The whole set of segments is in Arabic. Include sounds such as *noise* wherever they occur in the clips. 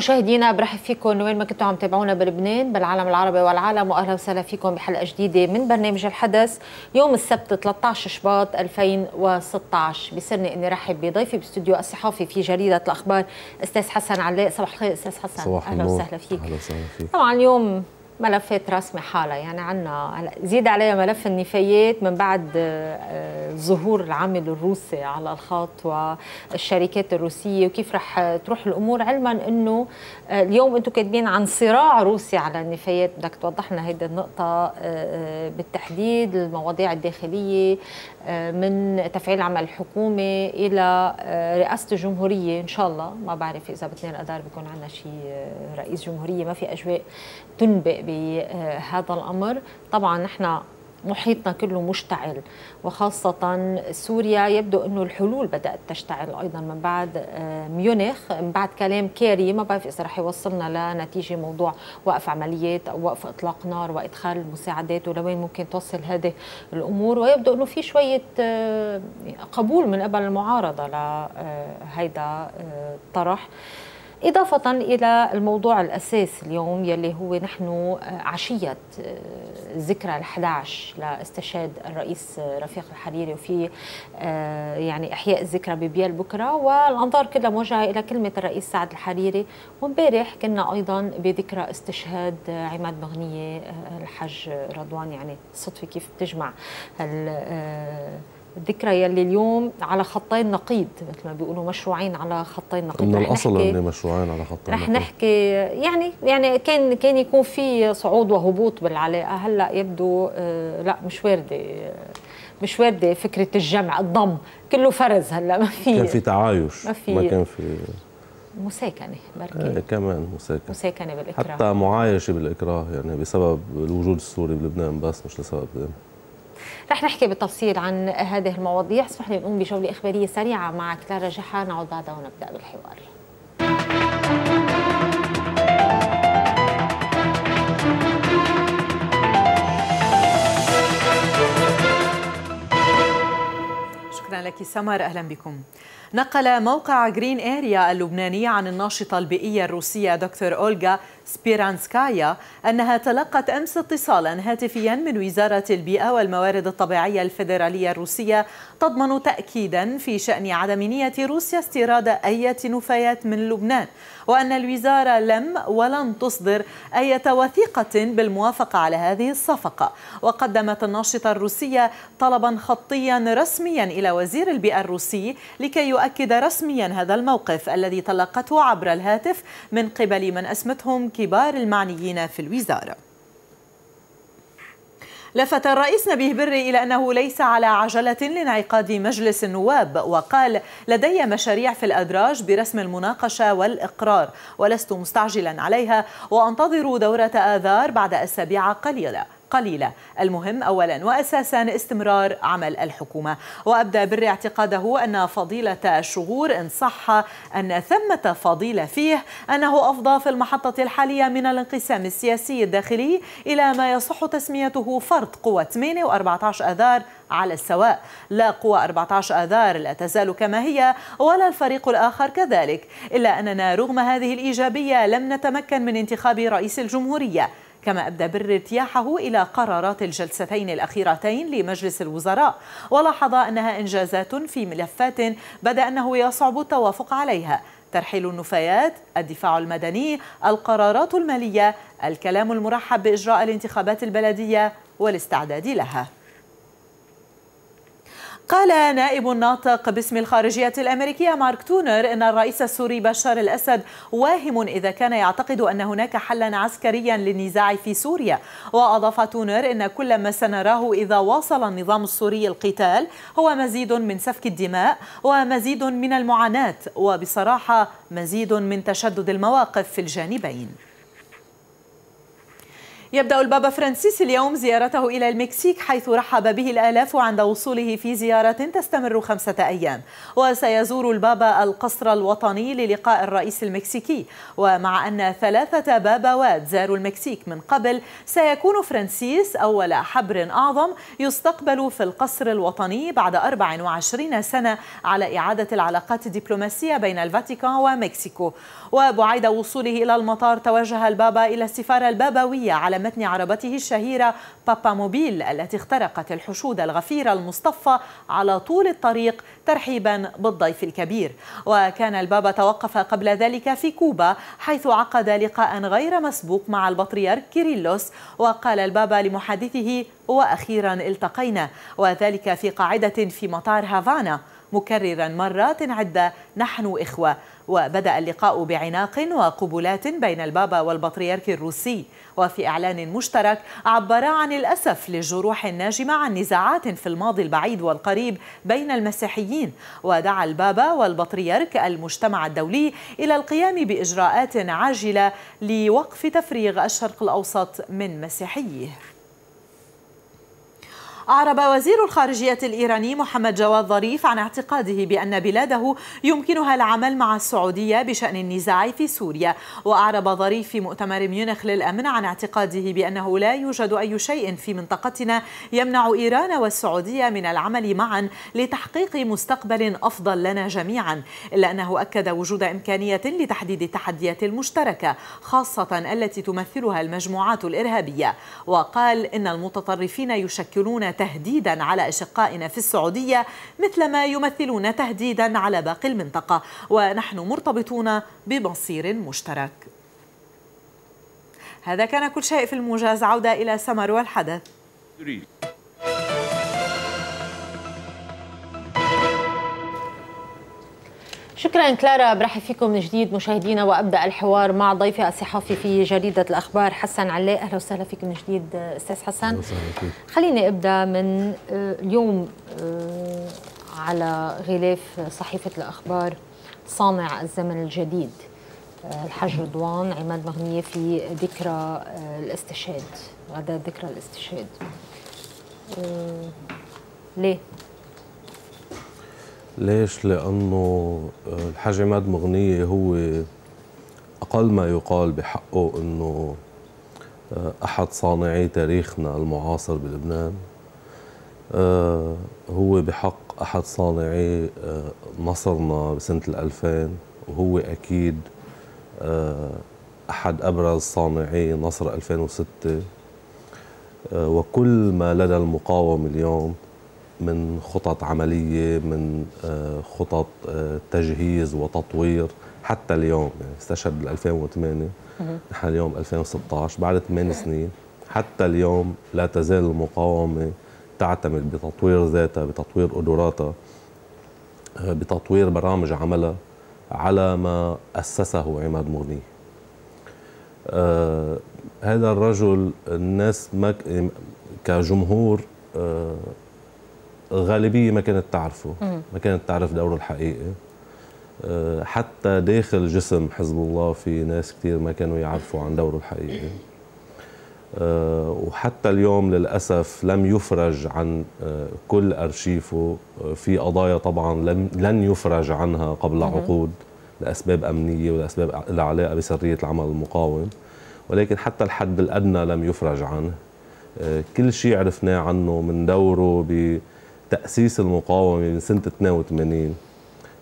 مشاهدينا برحب فيكم وين ما كنتوا عم تابعونا بلبنان بالعالم العربي والعالم واهلا وسهلا فيكم بحلقة جديدة من برنامج الحدث يوم السبت 13 شباط 2016 بيسرني إني رحب بضيفي باستوديو الصحافي في جريدة الأخبار أستاذ حسن علاء. صباح الخير أستاذ حسن. صباح أهلا. وسهلا فيك. أهلا وسهلا فيك. طبعا اليوم ملفات رسمي حالها. يعني عنا زيد عليها ملف النفايات من بعد آه، ظهور العامل الروسي على الخط والشركات الروسية وكيف رح تروح الأمور. علما إنه آه، اليوم أنتم كاتبين عن صراع روسي على النفايات. بدك توضح لنا هيدي النقطة آه، بالتحديد المواضيع الداخلية آه، من تفعيل عمل الحكومة إلى آه، رئاسة الجمهورية. إن شاء الله ما بعرف إذا باثنين اذار بيكون عندنا شيء رئيس جمهورية ما في أجواء تنبئ بهذا الأمر. طبعا نحن محيطنا كله مشتعل وخاصة سوريا يبدو أنه الحلول بدأت تشتعل أيضا من بعد آه، ميونخ. من بعد كلام كيري ما بعرف إذا رح يوصلنا لنتيجة موضوع وقف عمليات أو وقف إطلاق نار وإدخال المساعدات ولوين ممكن توصل هذه الأمور. ويبدو أنه في شوية آه، قبول من قبل المعارضة لهيدا الطرح إضافة إلى الموضوع الأساس اليوم يلي هو نحن عشية ذكرى ال 11 لاستشهاد الرئيس رفيق الحريري وفي يعني إحياء الذكرى ببيال بكرة. والأنظار كلها موجهة إلى كلمة الرئيس سعد الحريري. وامبارح كنا أيضا بذكرى استشهاد عماد مغنية الحج رضوان. يعني صدفة كيف بتجمع الذكرى يلي اليوم على خطين نقيض مثل ما بيقولوا مشروعين على خطين نقيض. من رح الأصل انه مشروعين على خط رح النقل. نحكي يعني يعني كان كان يكون في صعود وهبوط بالعلاقة. هلأ يبدو آه، لأ مش واردة مش واردة فكرة الجمع الضم كله فرز هلأ ما كان في في تعايش ما في- ما كان في مساكنة آه بركي كمان مساكن مساكنة بالإكراه. حتى معايشة بالإكراه يعني بسبب الوجود السوري بلبنان بس مش لسبب ثاني رح نحكي بالتفصيل عن هذه المواضيع. اسمح لي نقوم بجوله إخبارية سريعة مع كلارا جحا. نعود بعدها ونبدأ بالحوار. شكرا لك سمر. أهلا بكم. نقل موقع جرين اريا اللبناني عن الناشطة البيئية الروسية دكتور أولغا سبيرانسكايا أنها تلقت أمس اتصالا هاتفيا من وزارة البيئة والموارد الطبيعية الفيدرالية الروسية تضمن تاكيدا في شأن عدم نية روسيا استيراد أي نفايات من لبنان وأن الوزارة لم ولن تصدر أي وثيقه بالموافقة على هذه الصفقة. وقدمت الناشطة الروسية طلبا خطيا رسميا إلى وزير البيئة الروسي لكي يؤكد رسميا هذا الموقف الذي تلقته عبر الهاتف من قبل من أسمتهم كبار المعنيين في الوزارة. لفت الرئيس نبيه بري إلى أنه ليس على عجلة لانعقاد مجلس النواب وقال لدي مشاريع في الأدراج برسم المناقشة والإقرار ولست مستعجلا عليها وأنتظر دورة آذار بعد أسابيع قليلة. قليلة. المهم أولا وأساسا استمرار عمل الحكومة. وأبدى بري اعتقاده أن فضيلة الشهور إن صح أن ثمة فضيلة فيه أنه أفضى في المحطة الحالية من الانقسام السياسي الداخلي إلى ما يصح تسميته فرض قوة 8 و14 أذار على السواء. لا قوة 14 آذار لا تزال كما هي ولا الفريق الآخر كذلك. إلا أننا رغم هذه الإيجابية لم نتمكن من انتخاب رئيس الجمهورية. كما أبدى بر ارتياحه إلى قرارات الجلستين الأخيرتين لمجلس الوزراء ولاحظ أنها إنجازات في ملفات بدأ أنه يصعب التوافق عليها. ترحيل النفايات الدفاع المدني القرارات المالية الكلام المرحب بإجراء الانتخابات البلدية والاستعداد لها. قال نائب ناطق باسم الخارجية الأمريكية مارك تونر أن الرئيس السوري بشار الأسد واهم إذا كان يعتقد أن هناك حلا عسكريا للنزاع في سوريا. وأضاف تونر أن كل ما سنراه إذا واصل النظام السوري القتال هو مزيد من سفك الدماء ومزيد من المعاناة وبصراحة مزيد من تشدد المواقف في الجانبين. يبدأ البابا فرانسيس اليوم زيارته إلى المكسيك حيث رحب به الآلاف عند وصوله في زيارة تستمر خمسة أيام. وسيزور البابا القصر الوطني للقاء الرئيس المكسيكي. ومع أن ثلاثة باباوات زاروا المكسيك من قبل سيكون فرانسيس أول حبر أعظم يستقبل في القصر الوطني بعد 24 سنة على إعادة العلاقات الدبلوماسية بين الفاتيكان ومكسيكو. وبعيد وصوله إلى المطار توجه البابا إلى السفارة البابوية على متن عربته الشهيرة بابا موبيل التي اخترقت الحشود الغفيرة المصطفة على طول الطريق ترحيبا بالضيف الكبير. وكان البابا توقف قبل ذلك في كوبا حيث عقد لقاء غير مسبوق مع البطريرك كيريلوس. وقال البابا لمحادثه وأخيرا التقينا. وذلك في قاعدة في مطار هافانا. مكررا مرات عدة نحن إخوة. وبدأ اللقاء بعناق وقبلات بين البابا والبطريرك الروسي. وفي إعلان مشترك عبرا عن الأسف للجروح الناجمة عن نزاعات في الماضي البعيد والقريب بين المسيحيين. ودعا البابا والبطريرك المجتمع الدولي إلى القيام بإجراءات عاجلة لوقف تفريغ الشرق الأوسط من مسيحيه. أعرب وزير الخارجية الإيراني محمد جواد ظريف عن اعتقاده بأن بلاده يمكنها العمل مع السعودية بشأن النزاع في سوريا. وأعرب ظريف في مؤتمر ميونخ للأمن عن اعتقاده بأنه لا يوجد أي شيء في منطقتنا يمنع إيران والسعودية من العمل معا لتحقيق مستقبل أفضل لنا جميعا إلا أنه أكد وجود إمكانية لتحديد التحديات المشتركة خاصة التي تمثلها المجموعات الإرهابية. وقال إن المتطرفين يشكلون تهديدا على إشقائنا في السعودية مثلما يمثلون تهديدا على باقي المنطقة ونحن مرتبطون بمصير مشترك. هذا كان كل شيء في الموجز عودة إلى سمر والحدث. شكرا كلارا برحب فيكم من جديد مشاهدينا وأبدأ الحوار مع ضيفي الصحفي في جريدة الأخبار حسن علاء أهلا وسهلا فيك من جديد أستاذ حسن. خليني أبدأ من آه، اليوم آه، على غلاف صحيفة الأخبار صانع الزمن الجديد آه، الحاج رضوان عماد مغنية في ذكرى الاستشهاد غدا ذكرى الاستشهاد. ليه؟ ليش؟ لأنه آه، الحاج عماد مغنية هو أقل ما يقال بحقه أنه آه، أحد صانعي تاريخنا المعاصر بلبنان آه، هو بحق أحد صانعي نصرنا بسنة الألفين وهو أكيد أحد أبرز صانعي نصر 2006 وكل ما لدى المقاومة اليوم من خطط عملية من آه، خطط آه، تجهيز وتطوير حتى اليوم يعني استشهد بال 2008 نحن اليوم 2016 بعد ثمان سنين حتى اليوم لا تزال المقاومة تعتمد بتطوير ذاتها بتطوير قدراتها آه، بتطوير برامج عملها على ما أسسه عماد مغني. آه هذا الرجل الناس ما كجمهور آه الغالبية ما كانت تعرفه ما كانت تعرف دورة الحقيقي آه، حتى داخل جسم حزب الله في ناس كثير ما كانوا يعرفوا عن دورة الحقيقي آه، وحتى اليوم للأسف لم يفرج عن آه، كل أرشيفه. في قضايا طبعا لن يفرج عنها قبل عقود لأسباب أمنية ولأسباب لها علاقة بسرية العمل المقاوم. ولكن حتى الحد الأدنى لم يفرج عنه. كل شيء عرفناه عنه من دوره ب تأسيس المقاومة من سنة 82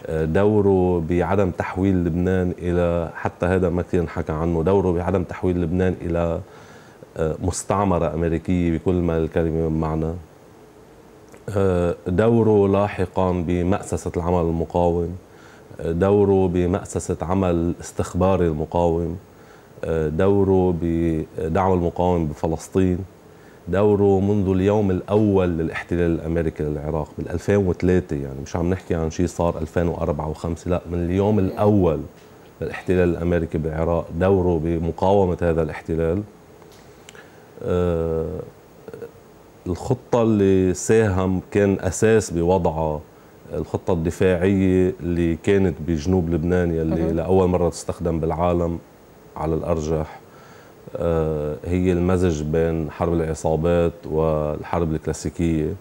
آه، دوره بعدم تحويل لبنان إلى حتى هذا ما كثير انحكى عنه دوره بعدم تحويل لبنان إلى آه، مستعمرة أمريكية بكل ما الكلمة من معنى آه، دوره لاحقا بمأسسة العمل المقاوم. دوره بمأسسة عمل استخباري المقاوم. دوره بدعم المقاوم بفلسطين. دوره منذ اليوم الأول للاحتلال الأمريكي للعراق بال 2003 يعني مش عم نحكي عن شيء صار 2004 و5 لا من اليوم الأول للاحتلال الأمريكي بالعراق دوره بمقاومة هذا الاحتلال. آه الخطة اللي ساهم كان أساس بوضعها الخطة الدفاعية اللي كانت بجنوب لبنان يلي لأول مرة تستخدم بالعالم على الأرجح. هي المزج بين حرب العصابات والحرب الكلاسيكية.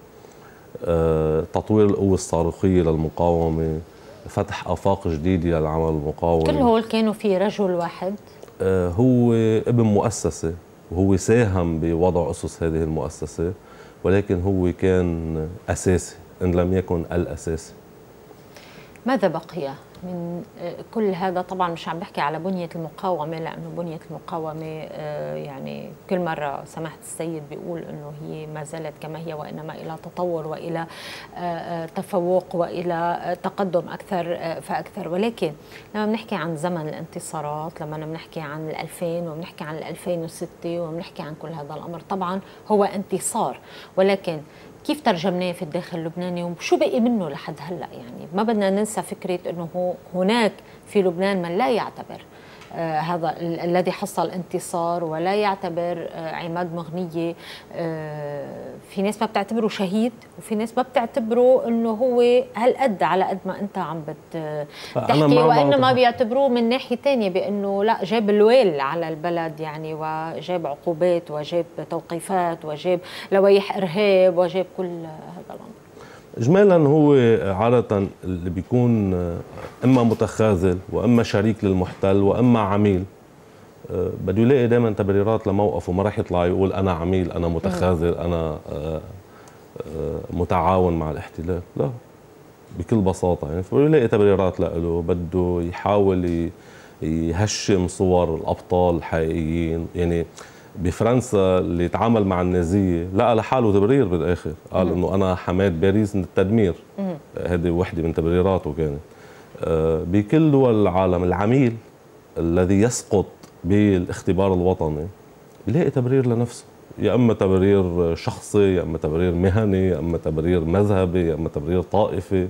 تطوير القوة الصاروخية للمقاومة فتح آفاق جديدة للعمل المقاومي كل هول كانوا في رجل واحد؟ هو ابن مؤسسة وهو ساهم بوضع أسس هذه المؤسسة ولكن هو كان أساسي إن لم يكن الأساسي. ماذا بقي؟ من آه، كل هذا طبعا مش عم بحكي على بنية المقاومة لأنه بنية المقاومة آه، يعني كل مرة سماحة السيد بيقول أنه هي ما زالت كما هي وإنما إلى تطور وإلى آه، تفوق وإلى تقدم أكثر فأكثر. ولكن لما بنحكي عن زمن الانتصارات لما بنحكي عن 2000 وبنحكي عن 2006 وبنحكي عن كل هذا الأمر طبعا هو انتصار. ولكن كيف ترجمناه في الداخل اللبناني وشو بقي منه لحد هلأ؟ يعني ما بدنا ننسى فكرة إنه هناك في لبنان من لا يعتبر هذا الذي حصل انتصار ولا يعتبر آه، عماد مغنية آه، في ناس ما بتعتبره شهيد وفي ناس ما بتعتبره إنه هو هالقد على قد ما أنت عم بتحكي وانما بيعتبروه من ناحية ثانية بأنه لا جاب الويل على البلد يعني وجاب عقوبات وجاب توقيفات وجاب لوائح إرهاب وجاب كل هذا الأمر. اجمالا هو عادة اللي بيكون إما متخاذل وإما شريك للمحتل وإما عميل. آه، بده يلاقي دائما تبريرات لموقفه ما راح يطلع يقول أنا عميل أنا متخاذل أنا آه، آه، متعاون مع الاحتلال. لا بكل بساطة. يعني فبده يلاقي تبريرات له بده يحاول يهشم صور الأبطال الحقيقيين. يعني بفرنسا اللي تعامل مع النازيه لقى لحاله تبرير بالآخر. قال إنه أنا حماة باريس من التدمير. هذه وحدة من تبريراته كانت. آه، بكل دول العالم العميل الذي يسقط بالاختبار الوطني بيلاقي تبرير لنفسه. يا أما تبرير شخصي يا أما تبرير مهني يا أما تبرير مذهبي يا أما تبرير طائفي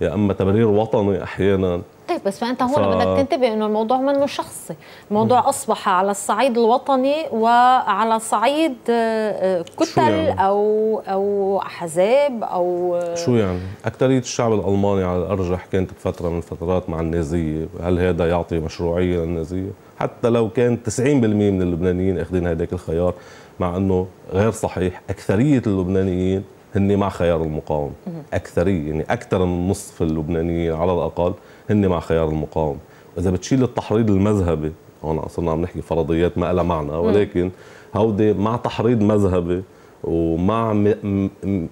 يا أما تبرير وطني أحيانا. طيب بس فأنت هون ف... بدك تنتبه إنه الموضوع منه شخصي. الموضوع م. أصبح على الصعيد الوطني وعلى صعيد آه، آه، كتل يعني؟ أو أو أحزاب أو آه، شو يعني؟ اكثريه الشعب الألماني على الأرجح كانت بفترة من الفترات مع النازية. هل هذا يعطي مشروعية للنازية؟ حتى لو كان 90% من اللبنانيين أخذين هذاك الخيار مع إنه غير صحيح أكثرية اللبنانيين هن مع خيار المقاومة. أكثرية يعني أكثر من نصف اللبنانيين على الأقل هن مع خيار المقاومة. واذا بتشيل التحريض المذهبي هون أصلا عم نحكي فرضيات ما لها معنى ولكن هودي مع تحريض مذهبي ومع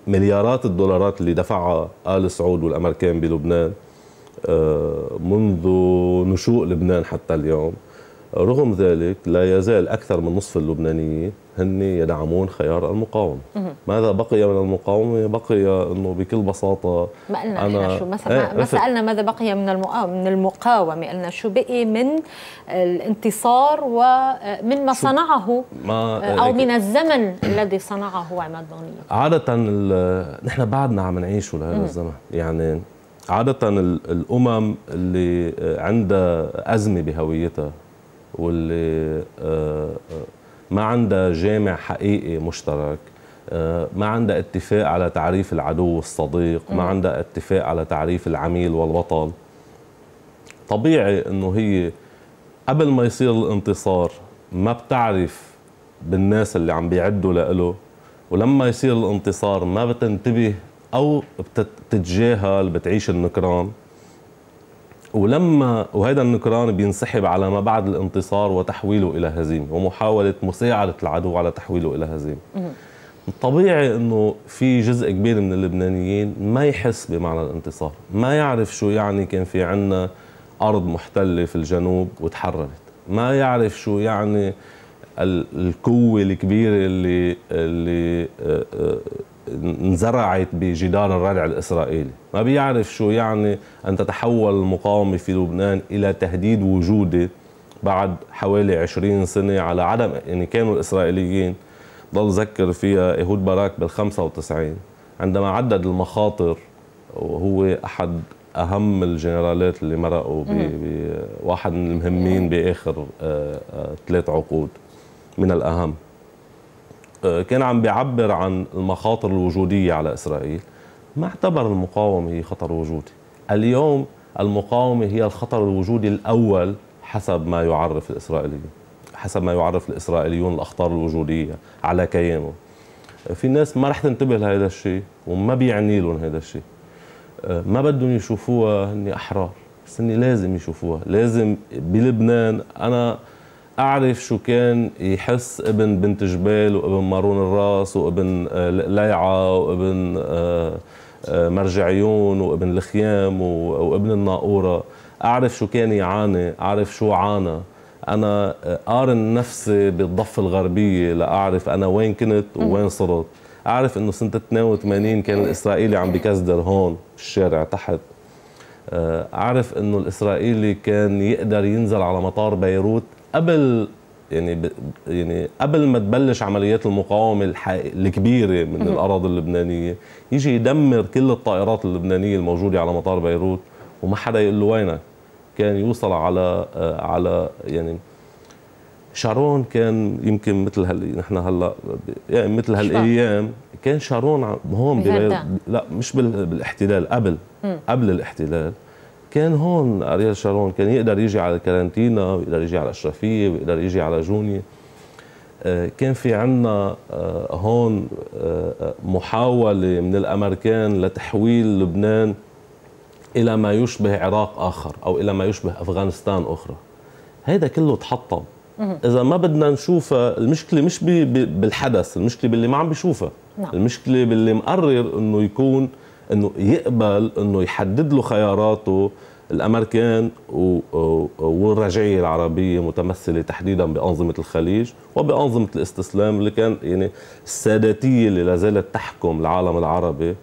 مليارات الدولارات اللي دفعها آل سعود والأمريكان بلبنان آه، منذ نشوء لبنان حتى اليوم رغم ذلك لا يزال أكثر من نصف اللبنانيين هن يدعمون خيار المقاومة. ماذا بقي من المقاومة؟ بقي أنه بكل بساطة ما قلنا أنا شو ما, إيه ما سألنا ماذا بقي من المقاومة من المقاومة قلنا شو بقي من الانتصار ومن ما صنعه ما أو من الزمن الذي صنعه عماد بغنية عادة نحن بعدنا عم نعيشه لهذا الزمن. يعني عادة الأمم اللي عندها أزمة بهويتها واللي آه، آه، ما عندها جامع حقيقي مشترك آه، ما عندها اتفاق على تعريف العدو والصديق ما عندها اتفاق على تعريف العميل والبطل. طبيعي إنه هي قبل ما يصير الانتصار ما بتعرف بالناس اللي عم بيعدوا له ولما يصير الانتصار ما بتنتبه أو بتتجاهل بتعيش النكران. ولما وهذا النكران بينسحب على ما بعد الانتصار وتحويله إلى هزيمة ومحاولة مساعدة العدو على تحويله إلى هزيمة. طبيعي إنه في جزء كبير من اللبنانيين ما يحس بمعنى الانتصار ما يعرف شو يعني كان في عنا أرض محتلة في الجنوب وتحررت ما يعرف شو يعني القوة الكبيرة اللي اللي آه، آه، انزرعت بجدار الردع الإسرائيلي. ما بيعرف شو يعني أن تتحول المقاومة في لبنان إلى تهديد وجودي بعد حوالي 20 سنة على عدم يعني كانوا الإسرائيليين ضل ذكر فيها إيهود باراك بال 95 عندما عدد المخاطر وهو أحد أهم الجنرالات اللي مرقوا بواحد من المهمين بآخر آه، آه، ثلاث عقود من الأهم. كان عم بيعبر عن المخاطر الوجودية على إسرائيل. ما اعتبر المقاومة هي خطر وجودي. اليوم المقاومة هي الخطر الوجودي الأول حسب ما يعرف الإسرائيليين حسب ما يعرف الإسرائيليون الأخطار الوجودية على كيانه في ناس ما رح تنتبه لهذا الشيء وما بيعني لهم هذا الشيء ما بدهم يشوفوها هني أحرار بس هني لازم يشوفوها. لازم بلبنان أنا أعرف شو كان يحس ابن بنت جبال وابن مارون الراس وابن آه، ليعه وابن آه، آه، مرجعيون وابن الخيام وابن الناقورة. أعرف شو كان يعاني أعرف شو عانى. أنا قارن نفسي بالضفة الغربية لأعرف أنا وين كنت ووين صرت. أعرف إنه سنة 82 كان الاسرائيلي عم بكزدر هون الشارع تحت. أعرف إنه الإسرائيلي كان يقدر ينزل على مطار بيروت قبل يعني ب... يعني قبل ما تبلش عمليات المقاومة الحقيقة الكبيرة من الأراضي اللبنانية يجي يدمر كل الطائرات اللبنانية الموجودة على مطار بيروت وما حدا يقول له وينك. كان يوصل على على يعني شارون كان يمكن مثل هال نحن هلا يعني مثل هالأيام كان شارون هون لا مش بالإحتلال قبل. قبل الإحتلال. كان هون أريال شارون كان يقدر يجي على الكارنتينا ويقدر يجي على الاشرفيه ويقدر يجي على جوني. آه، كان في عنا آه، هون آه، محاولة من الأمريكان لتحويل لبنان إلى ما يشبه عراق آخر أو إلى ما يشبه أفغانستان أخرى. هذا كله تحطم. إذا ما بدنا نشوفها المشكلة مش بالحدث المشكلة باللي ما عم بيشوفها نعم. المشكلة باللي مقرر أنه يكون إنه يقبل إنه يحدد له خياراته الأمريكان والرجعيه العربية متمثلة تحديدا بأنظمة الخليج وبأنظمة الاستسلام اللي كان يعني الساداتية اللي لا زالت تحكم العالم العربي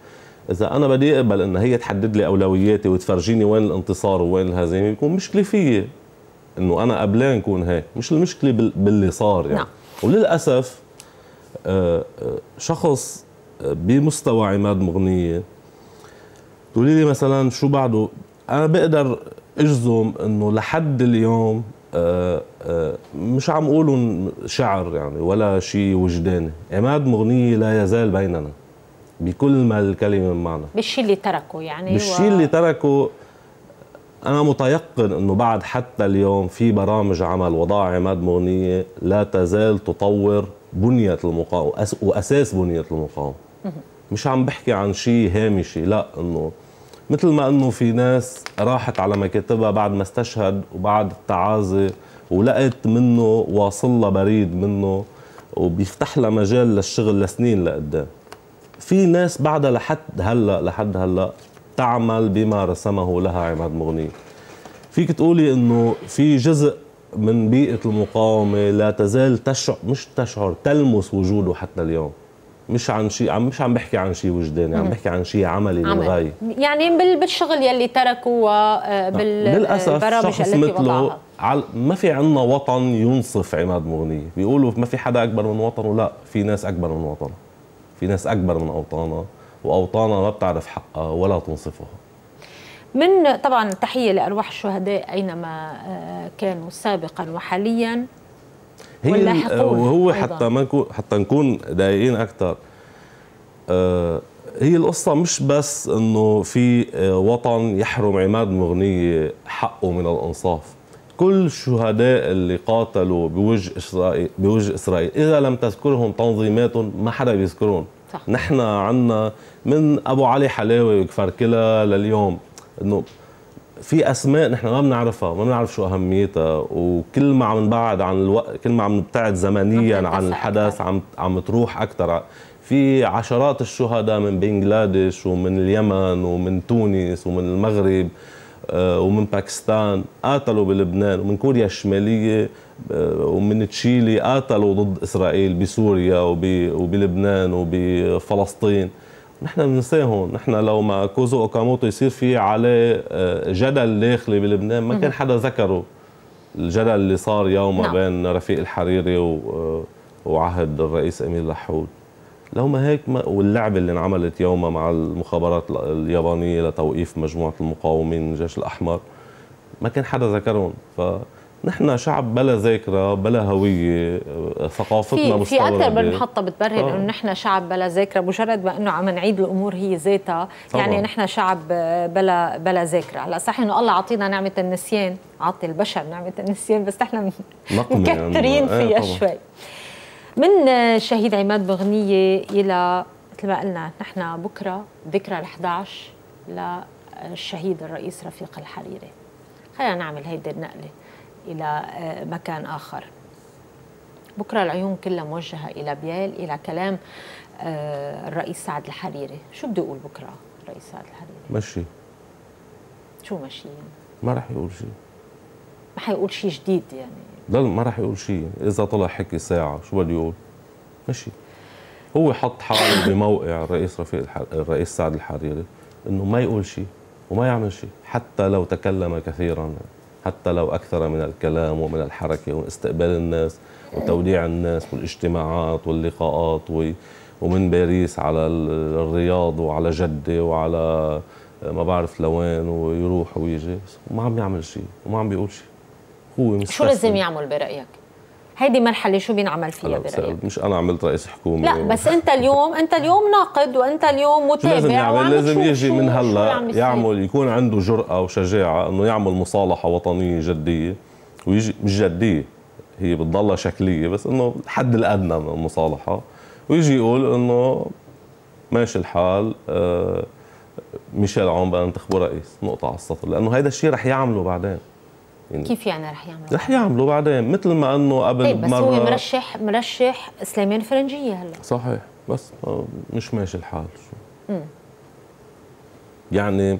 إذا أنا بدي أقبل إن هي تحدد لي أولوياتي وتفرجيني وين الانتصار وين الهزيمة بيكون مشكلة فيي إنه أنا قبلان كون هيك مش المشكلة باللي صار يعني نعم. وللأسف آه، آه، شخص بمستوى عماد مغنية تقولي لي مثلا شو بعده؟ أنا بقدر أجزم إنه لحد اليوم آه، آه، مش عم أقول شعر يعني ولا شيء وجداني عماد مغنية لا يزال بيننا بكل ما الكلمة معنى بالشيء اللي تركه يعني بالشيء و... اللي تركه أنا متيقن أنه بعد حتى اليوم في برامج عمل وضع عماد مغنية لا تزال تطور بنية المقاومة وأساس بنية المقاومة. مش عم بحكي عن شيء هامشي لا إنه مثل ما إنه في ناس راحت على مكاتبها بعد ما استشهد وبعد التعازي ولقت منه واصل لها بريد منه وبيفتح لها مجال للشغل لسنين لقدام. في ناس بعدها لحد هلأ لحد هلأ تعمل بما رسمه لها عماد مغني. فيك تقولي إنه في جزء من بيئة المقاومة لا تزال تشعر مش تشعر تلمس وجوده حتى اليوم. مش عن شيء عم مش عم بحكي عن شيء وجداني عم بحكي عن شيء عملي عمل. للغاية. يعني بالشغل يلي تركوا وبالبرامج التي وضعها. ما في عندنا وطن ينصف عماد مغنية. بيقولوا ما في حدا أكبر من وطنه. لا في ناس أكبر من وطنه. في ناس أكبر من أوطانها وأوطانها ما بتعرف حقها ولا تنصفها. من طبعا تحية لأرواح الشهداء أينما آه، كانوا سابقا وحاليا. هي وهو حتى ما نكون حتى نكون دقيقين أكثر آه هي القصة مش بس إنه في آه، وطن يحرم عماد مغنية حقه من الإنصاف. كل الشهداء اللي قاتلوا بوجه اسرائيل بوجه إسرائيل إذا لم تذكرهم تنظيماتهم ما حدا بيذكرهم. صح. نحن عندنا من أبو علي حلاوي وكفر كلا لليوم. إنه في أسماء نحن ما بنعرفها ما بنعرف شو أهميتها وكل ما عم نبعد عن الوقت كل ما عم نبتعد زمنيا عن الحدث عم عم تروح أكثر في عشرات الشهداء من بنغلاديش ومن اليمن ومن تونس ومن المغرب آه، ومن باكستان قاتلوا بلبنان ومن كوريا الشمالية آه، ومن تشيلي قاتلوا ضد إسرائيل بسوريا وبلبنان وبفلسطين. نحن بننساهم نحن لو ما كوزو أوكاموتو يصير في عليه آه، جدل داخلي بلبنان ما كان حدا ذكره. الجدل اللي صار يوم نعم. بين رفيق الحريري آه، وعهد الرئيس إميل لحود لو ما هيك ما واللعبة اللي انعملت يومها مع المخابرات اليابانية لتوقيف مجموعة المقاومين من الجيش الأحمر ما كان حدا ذكرهم. ف نحن شعب بلا ذاكره بلا هوية ثقافتنا في في أكثر من محطه بتبرر آه. إنه نحن شعب بلا ذاكره مجرد ما إنه عم نعيد الأمور هي ذاتها يعني نحن شعب بلا بلا ذاكره هلأ صحيح إنه الله عطينا نعمة النسيان عطي البشر نعمة النسيان بس نحن مكترين يعني. فيها شوي. من الشهيد عماد بغنية إلى مثل ما قلنا نحن بكرة ذكرى ال11 للشهيد الرئيس رفيق الحريري. خلينا نعمل هيدي النقلة. إلى آه، مكان آخر. بكرة العيون كلها موجهة إلى بيال إلى كلام آه، الرئيس سعد الحريري. شو بده يقول بكرة الرئيس سعد الحريري؟ مشي. شو مشي؟ يعني؟ ما راح يقول شيء. ما حيقول شيء جديد يعني. لا ما راح يقول شيء. إذا طلع حكي ساعة شو بده يقول؟ مشي. هو حط حاله *coughs* بموقع الرئيس رفيق الح... الرئيس سعد الحريري إنه ما يقول شيء وما يعمل شيء حتى لو تكلم كثيرا. حتى لو أكثر من الكلام ومن الحركة واستقبال الناس وتوديع الناس والاجتماعات واللقاءات ومن باريس على الرياض وعلى جدة وعلى ما بعرف لوين ويروح ويجي. وما عم يعمل شيء وما عم بيقول شيء. هو مستسلم شو لازم يعمل برأيك؟ هيدي مرحلة شو بينعمل فيها برأيك؟ مش أنا عملت رئيس حكومة لا بس أنت اليوم أنت اليوم ناقد وأنت اليوم متابع لازم يعمل؟ لازم يجي من هلا يعمل يكون عنده جرأة وشجاعة إنه يعمل مصالحة وطنية جدية ويجي مش جدية هي بتضلها شكلية بس إنه الحد الأدنى من المصالحة ويجي يقول إنه ماشي الحال آه ميشيل عون بقى انتخبه رئيس نقطة على السطر لأنه هيدا الشيء رح يعمله بعدين يعني كيف يعني رح يعمل؟ رح يعملوا بعدين مثل ما إنه قبل طيب بس مرة هو مرشح مرشح سليمان فرنجية هلا. صحيح بس مش ماشي الحال. شو؟ مم. يعني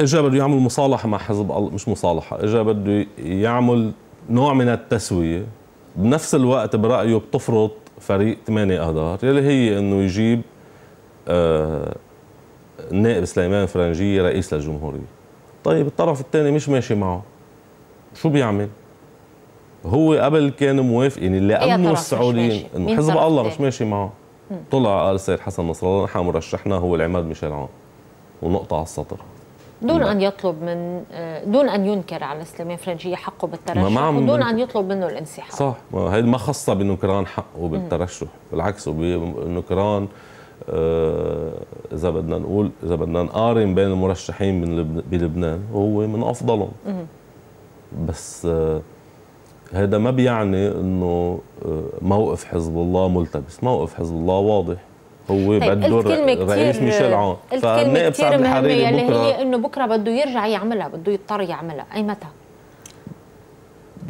اجى بده يعمل مصالحة مع حزب الله مش مصالحة اجى بده يعمل نوع من التسوية بنفس الوقت برأيه بتفرض فريق 8 اذار يلي هي إنه يجيب آه النائب سليمان فرنجية رئيس للجمهورية. طيب الطرف الثاني مش ماشي معه. شو بيعمل؟ هو قبل كان موافق يعني اللي أمنوا السعوديين إنه حزب الله مش ماشي معه. طلع قال السيد حسن نصر الله نحن مرشحنا هو العماد ميشيل عون ونقطع السطر. دون أن يطلب من دون أن ينكر على سليمان فرنجيه حقه بالترشح ودون أن يطلب منه الانسحاب. صح. ما هيدي ما خاصه بنكران حقه بالترشح. بالعكس وبنكران آه إذا بدنا نقول إذا بدنا نقارن بين المرشحين بلبنان هو من أفضلهم. بس آه، هذا ما بيعني إنه آه، موقف حزب الله ملتبس. موقف حزب الله واضح. هو طيب بده الرئيس ميشيل عون فالنائب سعد الحريري بكره هي إنه بكرة بده يرجع يعملها بده يضطر يعملها. أي متى؟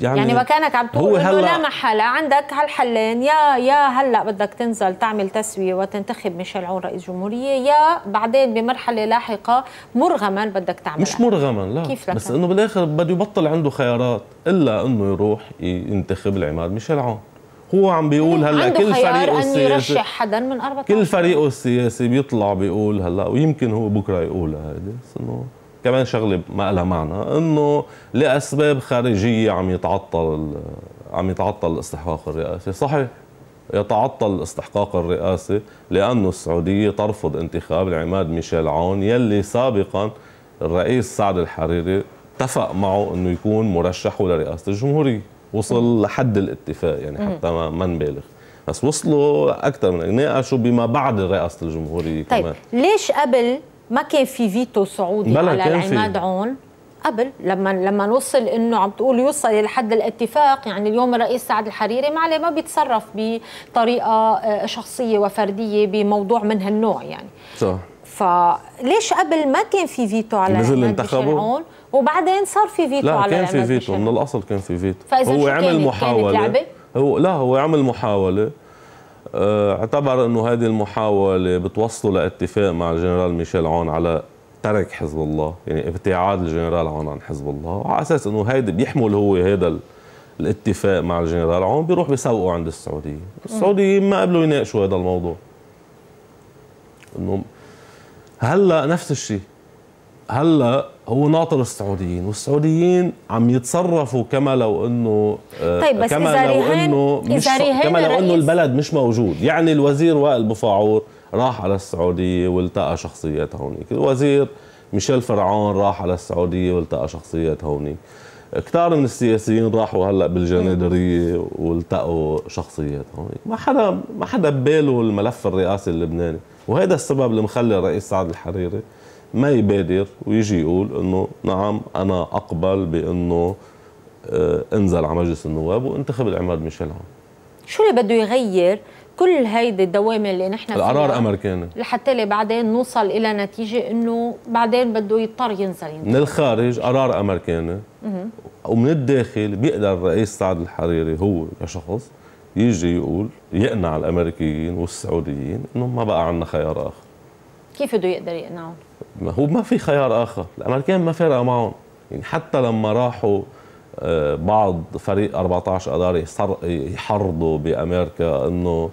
يعني, يعني ما كانك عم تقول إنه لا محاله عندك هالحلين يا يا هلا بدك تنزل تعمل تسوية وتنتخب ميشيل عون رئيس جمهورية يا بعدين بمرحلة لاحقة مرغما بدك تعملها. مش مرغما لا. كيف لك؟ بس إنه بالآخر بده يبطل عنده خيارات إلا إنه يروح ينتخب العماد ميشيل عون. هو عم بيقول هلا كل فريقه السياسي يرشح حدا من 14 كل فريقه السياسي بيطلع بيقول هلا ويمكن هو بكرة يقولها. هيدي بس إنه كمان شغلة ما لها معنى إنه لأسباب خارجية عم يتعطل عم يتعطل الاستحقاق الرئاسي صحيح يتعطل الاستحقاق الرئاسي لأنه السعودية ترفض انتخاب العماد ميشيل عون يلي سابقا الرئيس سعد الحريري اتفق معه إنه يكون مرشحه لرئاسة الجمهورية. وصل لحد الاتفاق يعني حتى ما نبالغ. بس وصلوا أكثر من ناقشوا بما بعد رئاسة الجمهورية طيب كمان؟ ليش قبل ما كان في فيتو سعودي على العماد عون. قبل لما لما نوصل إنه عم تقول يوصل لحد الاتفاق يعني اليوم الرئيس سعد الحريري ما عليه ما بيتصرف بطريقة آه، شخصية وفردية بموضوع من هالنوع يعني. صح. فليش قبل ما كان في فيتو على نزل انتخبوا وبعدين صار في فيتو لا على كان في فيتو من الأصل كان في فيتو. هو عمل محاولة. هو لا هو عمل محاولة. اعتبر انه هذه المحاولة بتوصله لاتفاق مع الجنرال ميشيل عون على ترك حزب الله يعني ابتعاد الجنرال عون عن حزب الله وعلى أساس إنه هيدا بيحمل هو هذا الاتفاق مع الجنرال عون بيروح بيسوقه عند السعودية. السعوديين ما قبلوا يناقشوا هذا الموضوع. إنه هلأ نفس الشيء هلأ هو ناطر السعوديين والسعوديين عم يتصرفوا كما لو إنه آه، طيب بس كما إذا لو إنه مش كما لو إنه البلد مش موجود. يعني الوزير وائل بفاعور راح على السعودية والتقى شخصيات هونيك. الوزير ميشيل فرعون راح على السعودية والتقى شخصيات هونيك. كثار من السياسيين راحوا هلأ بالجنادرية والتقوا شخصيات هونيك. ما حدا ما حدا بباله الملف الرئاسي اللبناني. وهذا السبب اللي مخلي الرئيس سعد الحريري ما يبادر ويجي يقول إنه نعم أنا أقبل بإنه آه، انزل على مجلس النواب وانتخب العماد ميشيل عون شو اللي بده يغير كل هيدي الدوامة اللي نحن فيها؟ القرار امريكاني لحتى نوصل نوصل إلى نتيجة إنه بعدين بده يضطر ينزل ينزل. من الخارج قرار أمريكاني. ومن الداخل بيقدر الرئيس سعد الحريري هو كشخص يجي يقول يقنع الأمريكيين والسعوديين إنه ما بقى عندنا خيار آخر. كيف بده يقدر يقنعهم؟ ما هو ما في خيار آخر. الأمريكان ما فارقه معهم. يعني حتى لما راحوا آه، بعض فريق 14 اذار يحرضوا بأمريكا إنه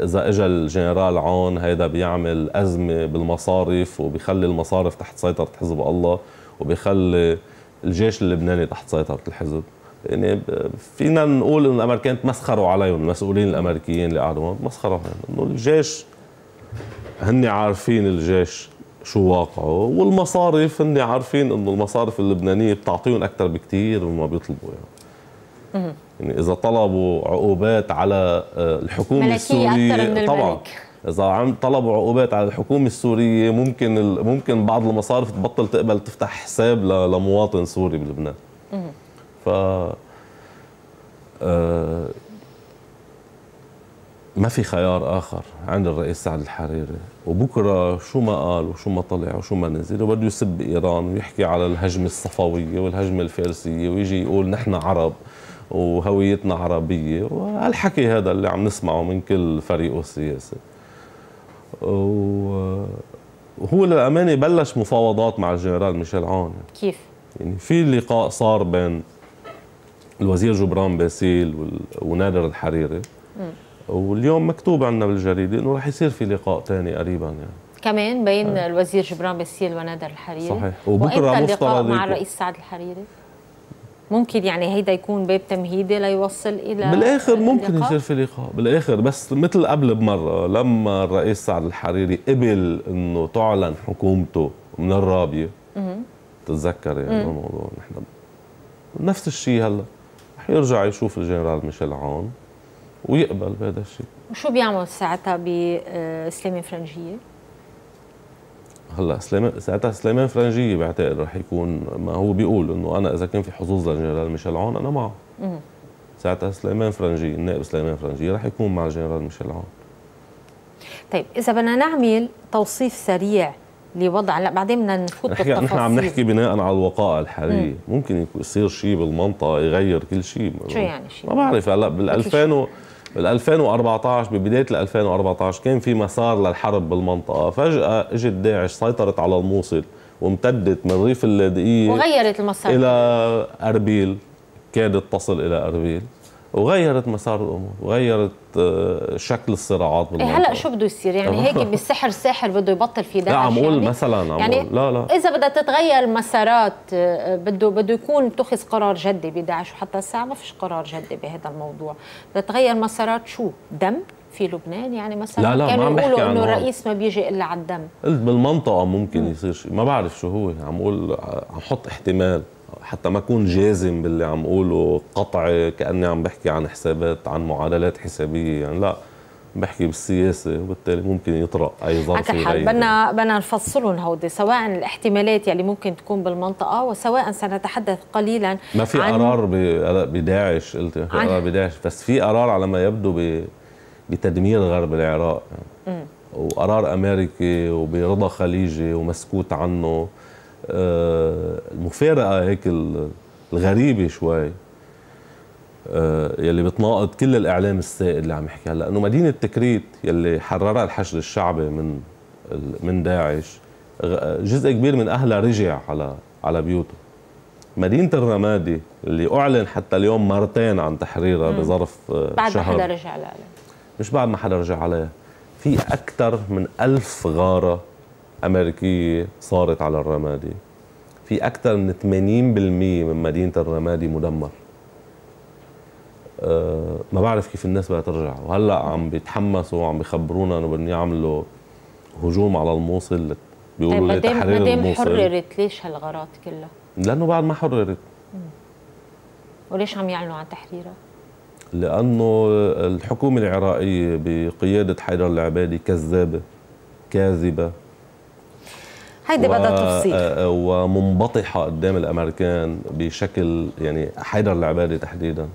إذا اجى الجنرال عون هيدا بيعمل أزمة بالمصارف وبيخلي المصارف تحت سيطرة حزب الله وبيخلي الجيش اللبناني تحت سيطرة الحزب. يعني فينا نقول انه الأمريكان تمسخروا عليهم المسؤولين الأمريكيين اللي قعدوا تمسخروا عليهم. إنه الجيش هن عارفين الجيش. شو واقعه والمصارف هن عارفين إنه المصارف اللبنانية بتعطيهم أكثر بكثير مما بيطلبوا يعني. يعني إذا طلبوا عقوبات على آه، الحكومة السورية طبعا. إذا عم طلبوا عقوبات على الحكومة السورية ممكن ممكن بعض المصارف تبطل تقبل تفتح حساب لمواطن سوري بلبنان. ف آه، ما في خيار آخر عند الرئيس سعد الحريري. وبكرة شو ما قال وشو ما طلع وشو ما نزل وبده يسب إيران ويحكي على الهجمة الصفوية والهجمة الفارسية ويجي يقول نحن عرب وهويتنا عربية. والحكي هذا اللي عم نسمعه من كل فريقه السياسي. وهو للأمانة بلش مفاوضات مع الجنرال ميشيل عون. كيف؟ يعني في لقاء صار بين الوزير جبران باسيل ونادر الحريري. واليوم مكتوب عندنا بالجريدة إنه رح يصير في لقاء ثاني قريبا يعني. كمان بين آه. الوزير جبران باسيل ونادر الحريري. صحيح. وبكرة اللقاء مع الرئيس سعد الحريري؟ ممكن يعني هيدا يكون باب تمهيدي ليوصل إلى بالآخر ممكن يصير في لقاء بالآخر. بس مثل قبل بمرة لما الرئيس سعد الحريري قبل إنه تعلن حكومته من الرابية. تتذكر يعني الموضوع نحن نفس الشيء هلأ. رح يرجع يشوف الجنرال ميشيل عون. ويقبل بهذا الشيء. وشو بيعمل ساعتها بسليمان فرنجية؟ هلا سليمان ساعتها سليمان فرنجية بعتقد رح يكون ما هو بيقول إنه أنا إذا كان في حظوظ للجنرال ميشيل عون أنا معه. ساعتها سليمان فرنجية النائب سليمان فرنجية رح يكون مع الجنرال ميشيل عون طيب إذا بدنا نعمل توصيف سريع لوضع لا بعدين بدنا نفوت بالتفاصيل نحن عم نحكي بناء على الوقائع الحالية. ممكن يصير شيء بالمنطقة يغير كل شيء شو يعني شيء ما بعرف هلا بال 2000 بال 2014 ببدايه ال 2014 كان في مسار للحرب بالمنطقة. فجأة إجت داعش سيطرت على الموصل وامتدت من ريف اللاذقيه وغيرت المسار. إلى أربيل كادت تصل إلى أربيل. وغيرت مسار الأمور وغيرت آه، شكل الصراعات بالمنطقة. إيه هلأ شو بده يصير؟ يعني هيك بالسحر ساحر بده يبطل في داعش لا عم أقول يعني مثلا عم يعني لا لا. إذا بدها تتغير المسارات آه، بده بده يكون اتخذ قرار جدي بداعش وحتى الساعة ما فيش قرار جدي بهذا الموضوع. بدها تتغير مسارات شو؟ دم في لبنان؟ يعني مثلا لا لا كانوا يقولوا إنه الرئيس ما بيجي إلا على الدم. قلت بالمنطقة ممكن يصير شيء ما بعرف شو هو عم أقول عم حط احتمال. حتى ما اكون جازم باللي عم اقوله قطعي كأني عم بحكي عن حسابات عن معادلات حسابية. يعني لا بحكي بالسياسة وبالتالي ممكن يطرق أي ظرف بدنا بدنا نفصلهم هودي سواء الاحتمالات يلي ممكن تكون بالمنطقة وسواء سنتحدث قليلا ما في عن قرار بداعش قلت في قرار بداعش. بس في قرار على ما يبدو بتدمير غرب العراق. يعني. وقرار أمريكي وبرضا خليجي ومسكوت عنه. المفارقه هيك الغريبة شوي. آه، يلي بتناقض كل الإعلام السائد اللي عم يحكي هلا انه مدينة تكريت يلي حررها الحشد الشعبي من من داعش جزء كبير من أهلها رجع على على بيوته مدينة الرمادي اللي أعلن حتى اليوم مرتين عن تحريرها بظرف آه، بعد شهر. بعد ما حدا رجع عليها. مش بعد ما حدا رجع عليها. في أكثر من ألف غارة أمريكية صارت على الرمادي. في أكثر من 80% من مدينة الرمادي مدمر. أه ما بعرف كيف الناس بدها ترجع. وهلأ عم بيتحمسوا وعم بيخبرونا إنه بدهم يعملوا هجوم على الموصل. بيقولوا طيب لتحرير الموصل. حررت ليش هالغارات كلها؟ لأنه بعد ما حررت. وليش عم يعلنوا عن تحريرها؟ لأنه الحكومة العراقية بقيادة حيدر العبادي كذابة كاذبة. هيدي بدها تفصيل. ومنبطحة قدام الأمريكان بشكل يعني حيدر العبادي تحديداً.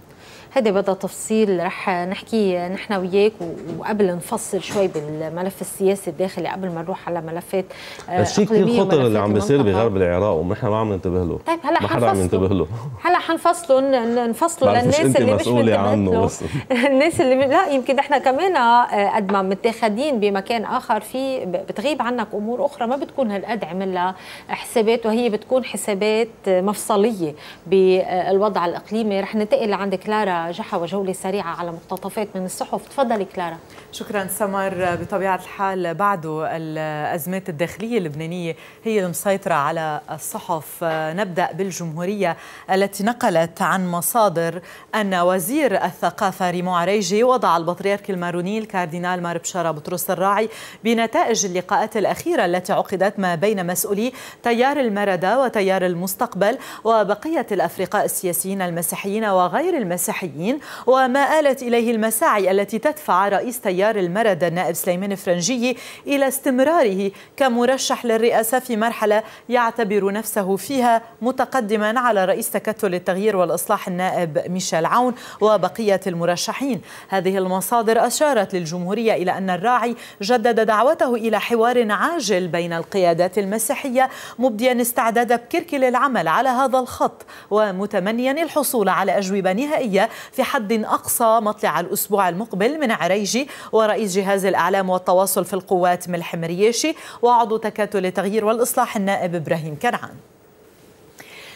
هذا بدها تفصيل رح نحكي نحن وياك وقبل نفصل شوي بالملف السياسي الداخلي قبل ما نروح على ملفات آه، الشيء كثير خطر اللي عم بيصير بغرب العراق ونحن ما عم ننتبه له. طيب هلا ما عم ينتبه له. هلا حنفصله نفصله للناس اللي مش عنه. بس *laughs* الناس اللي لا يمكن نحن كمان آه، قد ما متاخدين بمكان آخر في بتغيب عنك أمور أخرى ما بتكون هالقد عمل لها حسابات وهي بتكون حسابات مفصلية بالوضع الإقليمي. رح ننتقل لعند كلارا جحا وجولة سريعة على مقتطفات من الصحف. تفضلي كلارا. شكرا سمر. بطبيعة الحال بعده الأزمات الداخلية اللبنانية هي المسيطرة على الصحف. نبدأ بالجمهورية التي نقلت عن مصادر أن وزير الثقافة ريمون عريجي وضع البطريرك الماروني الكاردينال مار بشارة بطرس الراعي بنتائج اللقاءات الأخيرة التي عقدت ما بين مسؤولي تيار المردة وتيار المستقبل وبقية الأفرقاء السياسيين المسيحيين وغير المسيحيين. اللاجئين وما آلت إليه المساعي التي تدفع رئيس تيار المردة النائب سليمان فرنجية إلى استمراره كمرشح للرئاسة في مرحلة يعتبر نفسه فيها متقدما على رئيس تكتل التغيير والإصلاح النائب ميشيل عون وبقية المرشحين. هذه المصادر أشارت للجمهورية إلى أن الراعي جدد دعوته إلى حوار عاجل بين القيادات المسيحية مبديا استعداد بكرك للعمل على هذا الخط ومتمنيا الحصول على أجوبة نهائية في حد أقصى مطلع الأسبوع المقبل من عريجي ورئيس جهاز الإعلام والتواصل في القوات ملح مرياشي وعضو تكاتل التغيير والإصلاح النائب إبراهيم كنعان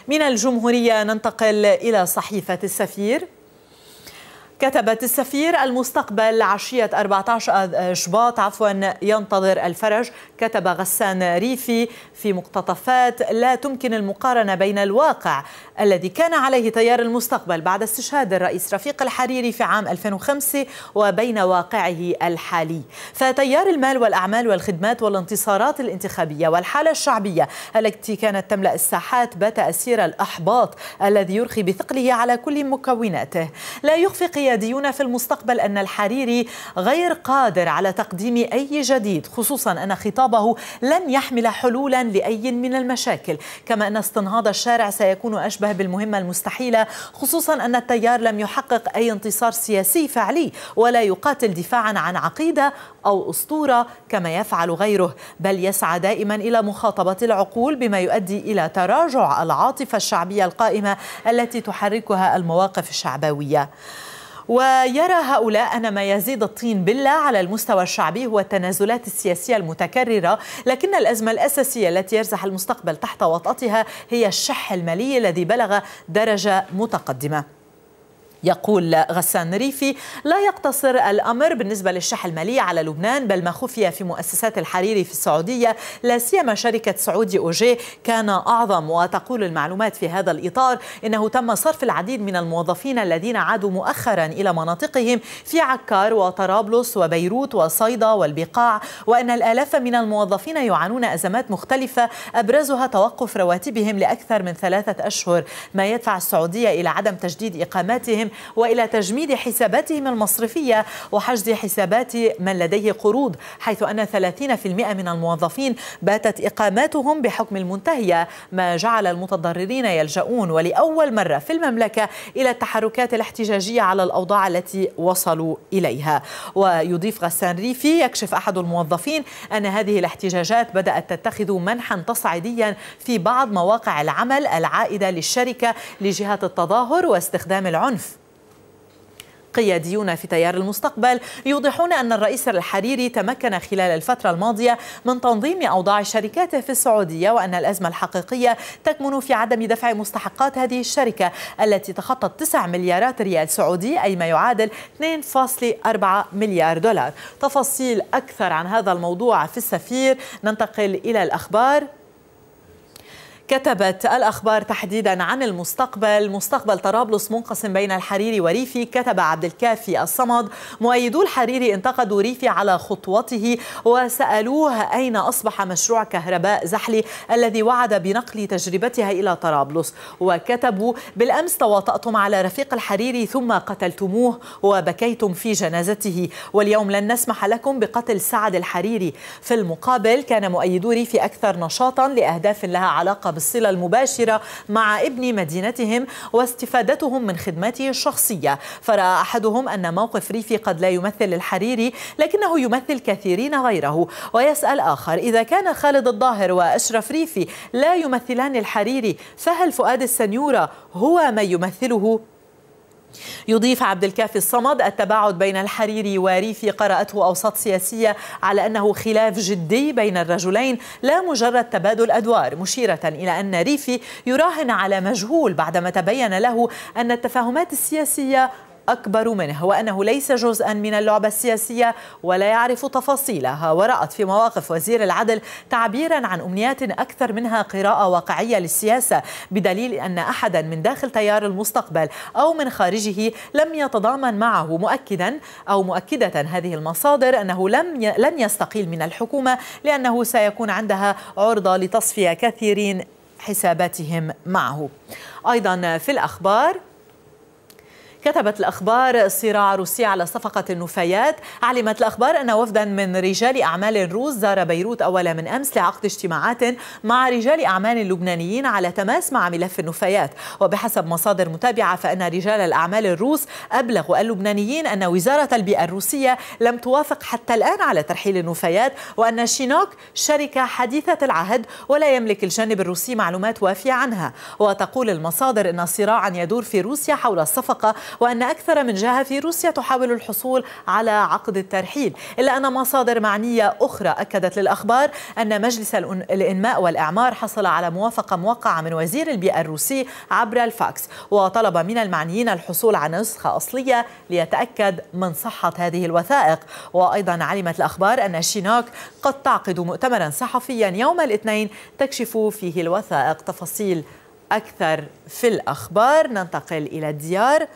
من الجمهورية ننتقل إلى صحيفة السفير. كتبت السفير المستقبل عشية 14 شباط عفوا ينتظر الفرج. كتب غسان ريفي في مقتطفات لا تمكن المقارنة بين الواقع الذي كان عليه تيار المستقبل بعد استشهاد الرئيس رفيق الحريري في عام 2005 وبين واقعه الحالي. فتيار المال والأعمال والخدمات والانتصارات الانتخابية والحالة الشعبية التي كانت تملأ الساحات بات أسير الأحباط الذي يرخي بثقله على كل مكوناته. لا يخفي قياديون في المستقبل أن الحريري غير قادر على تقديم أي جديد خصوصا أن خطابه لن يحمل حلولا لأي من المشاكل. كما أن استنهاض الشارع سيكون أشبه بالمهمة المستحيلة خصوصا أن التيار لم يحقق أي انتصار سياسي فعلي ولا يقاتل دفاعا عن عقيدة أو أسطورة كما يفعل غيره. بل يسعى دائما إلى مخاطبة العقول بما يؤدي إلى تراجع العاطفة الشعبية القائمة التي تحركها المواقف الشعبوية. ويرى هؤلاء أن ما يزيد الطين بلة على المستوى الشعبي هو التنازلات السياسية المتكررة لكن الأزمة الأساسية التي يرزح المستقبل تحت وطأتها هي الشح المالي الذي بلغ درجة متقدمة. يقول غسان ريفي لا يقتصر الأمر بالنسبة للشح المالي على لبنان بل ما خفي في مؤسسات الحريري في السعودية لا سيما شركة سعودي أوجي كان أعظم. وتقول المعلومات في هذا الإطار إنه تم صرف العديد من الموظفين الذين عادوا مؤخرا إلى مناطقهم في عكار وطرابلس وبيروت وصيدا والبقاع وإن الآلاف من الموظفين يعانون أزمات مختلفة أبرزها توقف رواتبهم لأكثر من ثلاثة أشهر. ما يدفع السعودية إلى عدم تجديد إقاماتهم وإلى تجميد حساباتهم المصرفية وحجز حسابات من لديه قروض حيث أن 30% من الموظفين باتت إقاماتهم بحكم المنتهية ما جعل المتضررين يلجؤون ولأول مرة في المملكة إلى التحركات الاحتجاجية على الأوضاع التي وصلوا إليها. ويضيف غسان ريفي يكشف أحد الموظفين أن هذه الاحتجاجات بدأت تتخذ منحا تصعيديا في بعض مواقع العمل العائدة للشركة لجهات التظاهر واستخدام العنف. قياديون في تيار المستقبل يوضحون أن الرئيس الحريري تمكن خلال الفترة الماضية من تنظيم أوضاع شركاته في السعودية وأن الأزمة الحقيقية تكمن في عدم دفع مستحقات هذه الشركة التي تخطت 9 مليارات ريال سعودي أي ما يعادل 2.4 مليار دولار. تفاصيل أكثر عن هذا الموضوع في السفير ننتقل إلى الأخبار. كتبت الأخبار تحديدا عن المستقبل. مستقبل طرابلس منقسم بين الحريري وريفي كتب عبد الكافي الصمد. مؤيدو الحريري انتقدوا ريفي على خطوته وسألوه أين أصبح مشروع كهرباء زحلي الذي وعد بنقل تجربتها إلى طرابلس. وكتبوا بالأمس تواطأتم على رفيق الحريري ثم قتلتموه وبكيتم في جنازته. واليوم لن نسمح لكم بقتل سعد الحريري. في المقابل كان مؤيدو ريفي أكثر نشاطا لأهداف لها علاقة بالصلة المباشرة مع ابن مدينتهم واستفادتهم من خدماته الشخصية. فرأى أحدهم أن موقف ريفي قد لا يمثل الحريري لكنه يمثل كثيرين غيره. ويسأل آخر إذا كان خالد الظاهر وأشرف ريفي لا يمثلان الحريري فهل فؤاد السنيورة هو من يمثله؟ يضيف عبد الكافي الصمد التباعد بين الحريري وريفي قرأته أوساط سياسية على أنه خلاف جدي بين الرجلين لا مجرد تبادل أدوار مشيرة إلى أن ريفي يراهن على مجهول بعدما تبين له أن التفاهمات السياسية أكبر منه وأنه ليس جزءا من اللعبة السياسية ولا يعرف تفاصيلها ورأت في مواقف وزير العدل تعبيرا عن أمنيات أكثر منها قراءة واقعية للسياسة بدليل أن أحدا من داخل تيار المستقبل أو من خارجه لم يتضامن معه مؤكدا أو مؤكدة هذه المصادر أنه لم. لن يستقيل من الحكومة لأنه سيكون عندها عرضة لتصفية كثيرين حساباتهم معه أيضا في الأخبار كتبت الأخبار صراع روسيا على صفقة النفايات. علمت الأخبار أن وفدا من رجال أعمال روس زار بيروت أول من أمس لعقد اجتماعات مع رجال أعمال لبنانيين على تماس مع ملف النفايات. وبحسب مصادر متابعة فإن رجال الأعمال الروس أبلغوا اللبنانيين أن وزارة البيئة الروسية لم توافق حتى الآن على ترحيل النفايات وأن شينوك شركة حديثة العهد ولا يملك الجانب الروسي معلومات وافية عنها. وتقول المصادر أن صراعا يدور في روسيا حول الصفقة وأن أكثر من جهة في روسيا تحاول الحصول على عقد الترحيل إلا أن مصادر معنية أخرى أكدت للأخبار أن مجلس الإنماء والإعمار حصل على موافقة موقعة من وزير البيئة الروسي عبر الفاكس وطلب من المعنيين الحصول على نسخة أصلية ليتأكد من صحة هذه الوثائق. وأيضا علمت الأخبار أن شينوك قد تعقد مؤتمرا صحفيا يوم الاثنين تكشف فيه الوثائق. تفاصيل أكثر في الأخبار. ننتقل إلى الديار.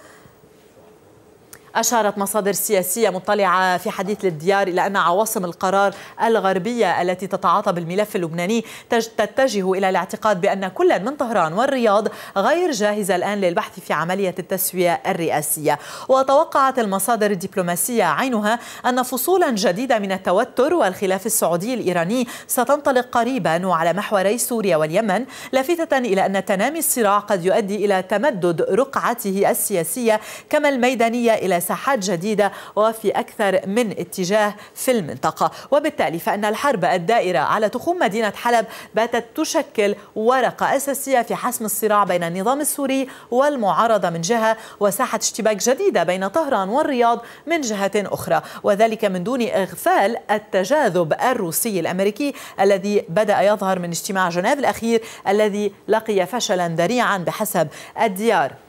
أشارت مصادر سياسية مطلعة في حديث للديار إلى أن عواصم القرار الغربية التي تتعاطى بالملف اللبناني تتجه إلى الاعتقاد بأن كل من طهران والرياض غير جاهزة الآن للبحث في عملية التسوية الرئاسية. وتوقعت المصادر الدبلوماسية عينها أن فصولا جديدة من التوتر والخلاف السعودي الإيراني ستنطلق قريبا وعلى محوري سوريا واليمن لافتة إلى أن تنامي الصراع قد يؤدي إلى تمدد رقعته السياسية كما الميدانية إلى ساحات جديدة وفي أكثر من اتجاه في المنطقة. وبالتالي فإن الحرب الدائرة على تخوم مدينة حلب باتت تشكل ورقة أساسية في حسم الصراع بين النظام السوري والمعارضة من جهة وساحة اشتباك جديدة بين طهران والرياض من جهة أخرى. وذلك من دون إغفال التجاذب الروسي الأمريكي الذي بدأ يظهر من اجتماع جنيف الأخير الذي لقي فشلا ذريعا بحسب الديار.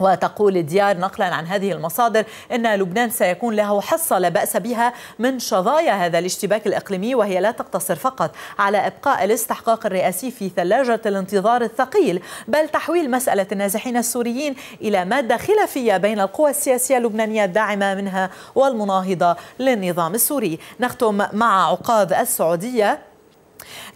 وتقول الديار نقلا عن هذه المصادر إن لبنان سيكون له حصة لا بأس بها من شظايا هذا الاشتباك الإقليمي وهي لا تقتصر فقط على إبقاء الاستحقاق الرئاسي في ثلاجة الانتظار الثقيل بل تحويل مسألة النازحين السوريين إلى مادة خلافية بين القوى السياسية اللبنانية الداعمة منها والمناهضة للنظام السوري. نختم مع عقاد السعودية.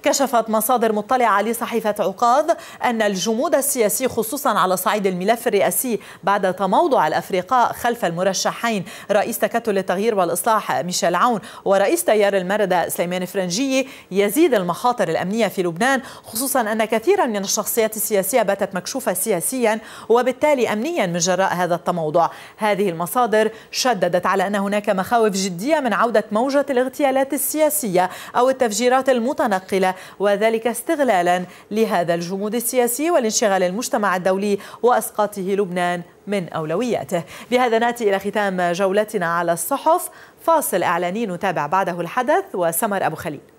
كشفت مصادر مطلعة لصحيفة عقاظ أن الجمود السياسي خصوصا على صعيد الملف الرئاسي بعد تموضع الأفرقاء خلف المرشحين رئيس تكتل التغيير والإصلاح ميشيل عون ورئيس تيار المردة سليمان فرنجية يزيد المخاطر الأمنية في لبنان خصوصا أن كثيرا من الشخصيات السياسية باتت مكشوفة سياسيا وبالتالي أمنيا من جراء هذا التموضع. هذه المصادر شددت على أن هناك مخاوف جدية من عودة موجة الاغتيالات السياسية أو التفجيرات المتنقلة وذلك استغلالا لهذا الجمود السياسي والانشغال المجتمع الدولي وأسقاطه لبنان من أولوياته. بهذا نأتي إلى ختام جولتنا على الصحف، فاصل إعلاني نتابع بعده الحدث وسمر أبو خليل.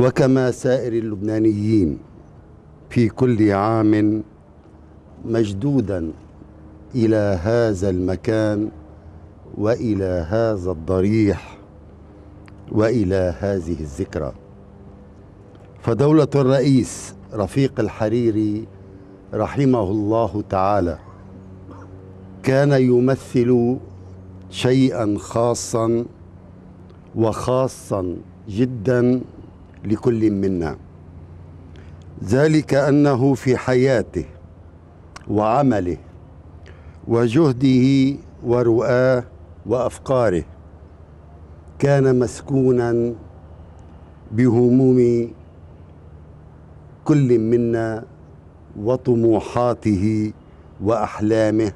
وكما سائر اللبنانيين في كل عام مجدودا إلى هذا المكان وإلى هذا الضريح وإلى هذه الذكرى. فدولة الرئيس رفيق الحريري رحمه الله تعالى كان يمثل شيئا خاصا وخاصا جدا لكل منا. ذلك أنه في حياته وعمله وجهده ورؤاه وأفكاره كان مسكونا بهموم كل منا وطموحاته وأحلامه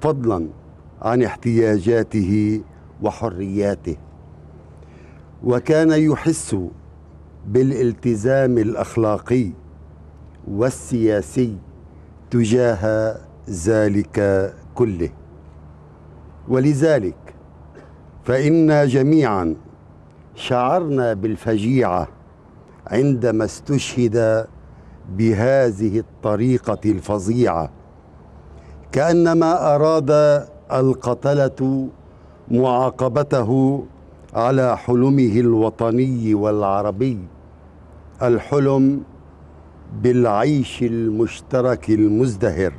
فضلا عن احتياجاته وحرياته. وكان يحس بالالتزام الأخلاقي والسياسي تجاه ذلك كله. ولذلك فإنا جميعا شعرنا بالفجيعة عندما استشهد بهذه الطريقة الفظيعة. كأنما أراد القتلة معاقبته على حلمه الوطني والعربي الحلم بالعيش المشترك المزدهر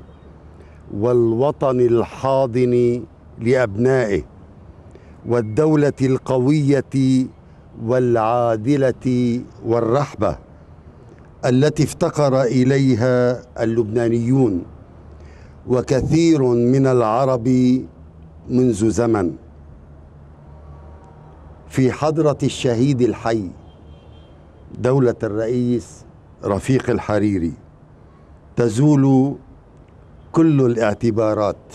والوطن الحاضن لأبنائه والدولة القوية والعادلة والرحبة التي افتقر إليها اللبنانيون وكثير من العرب منذ زمن. في حضرة الشهيد الحي دولة الرئيس رفيق الحريري. تزول كل الاعتبارات.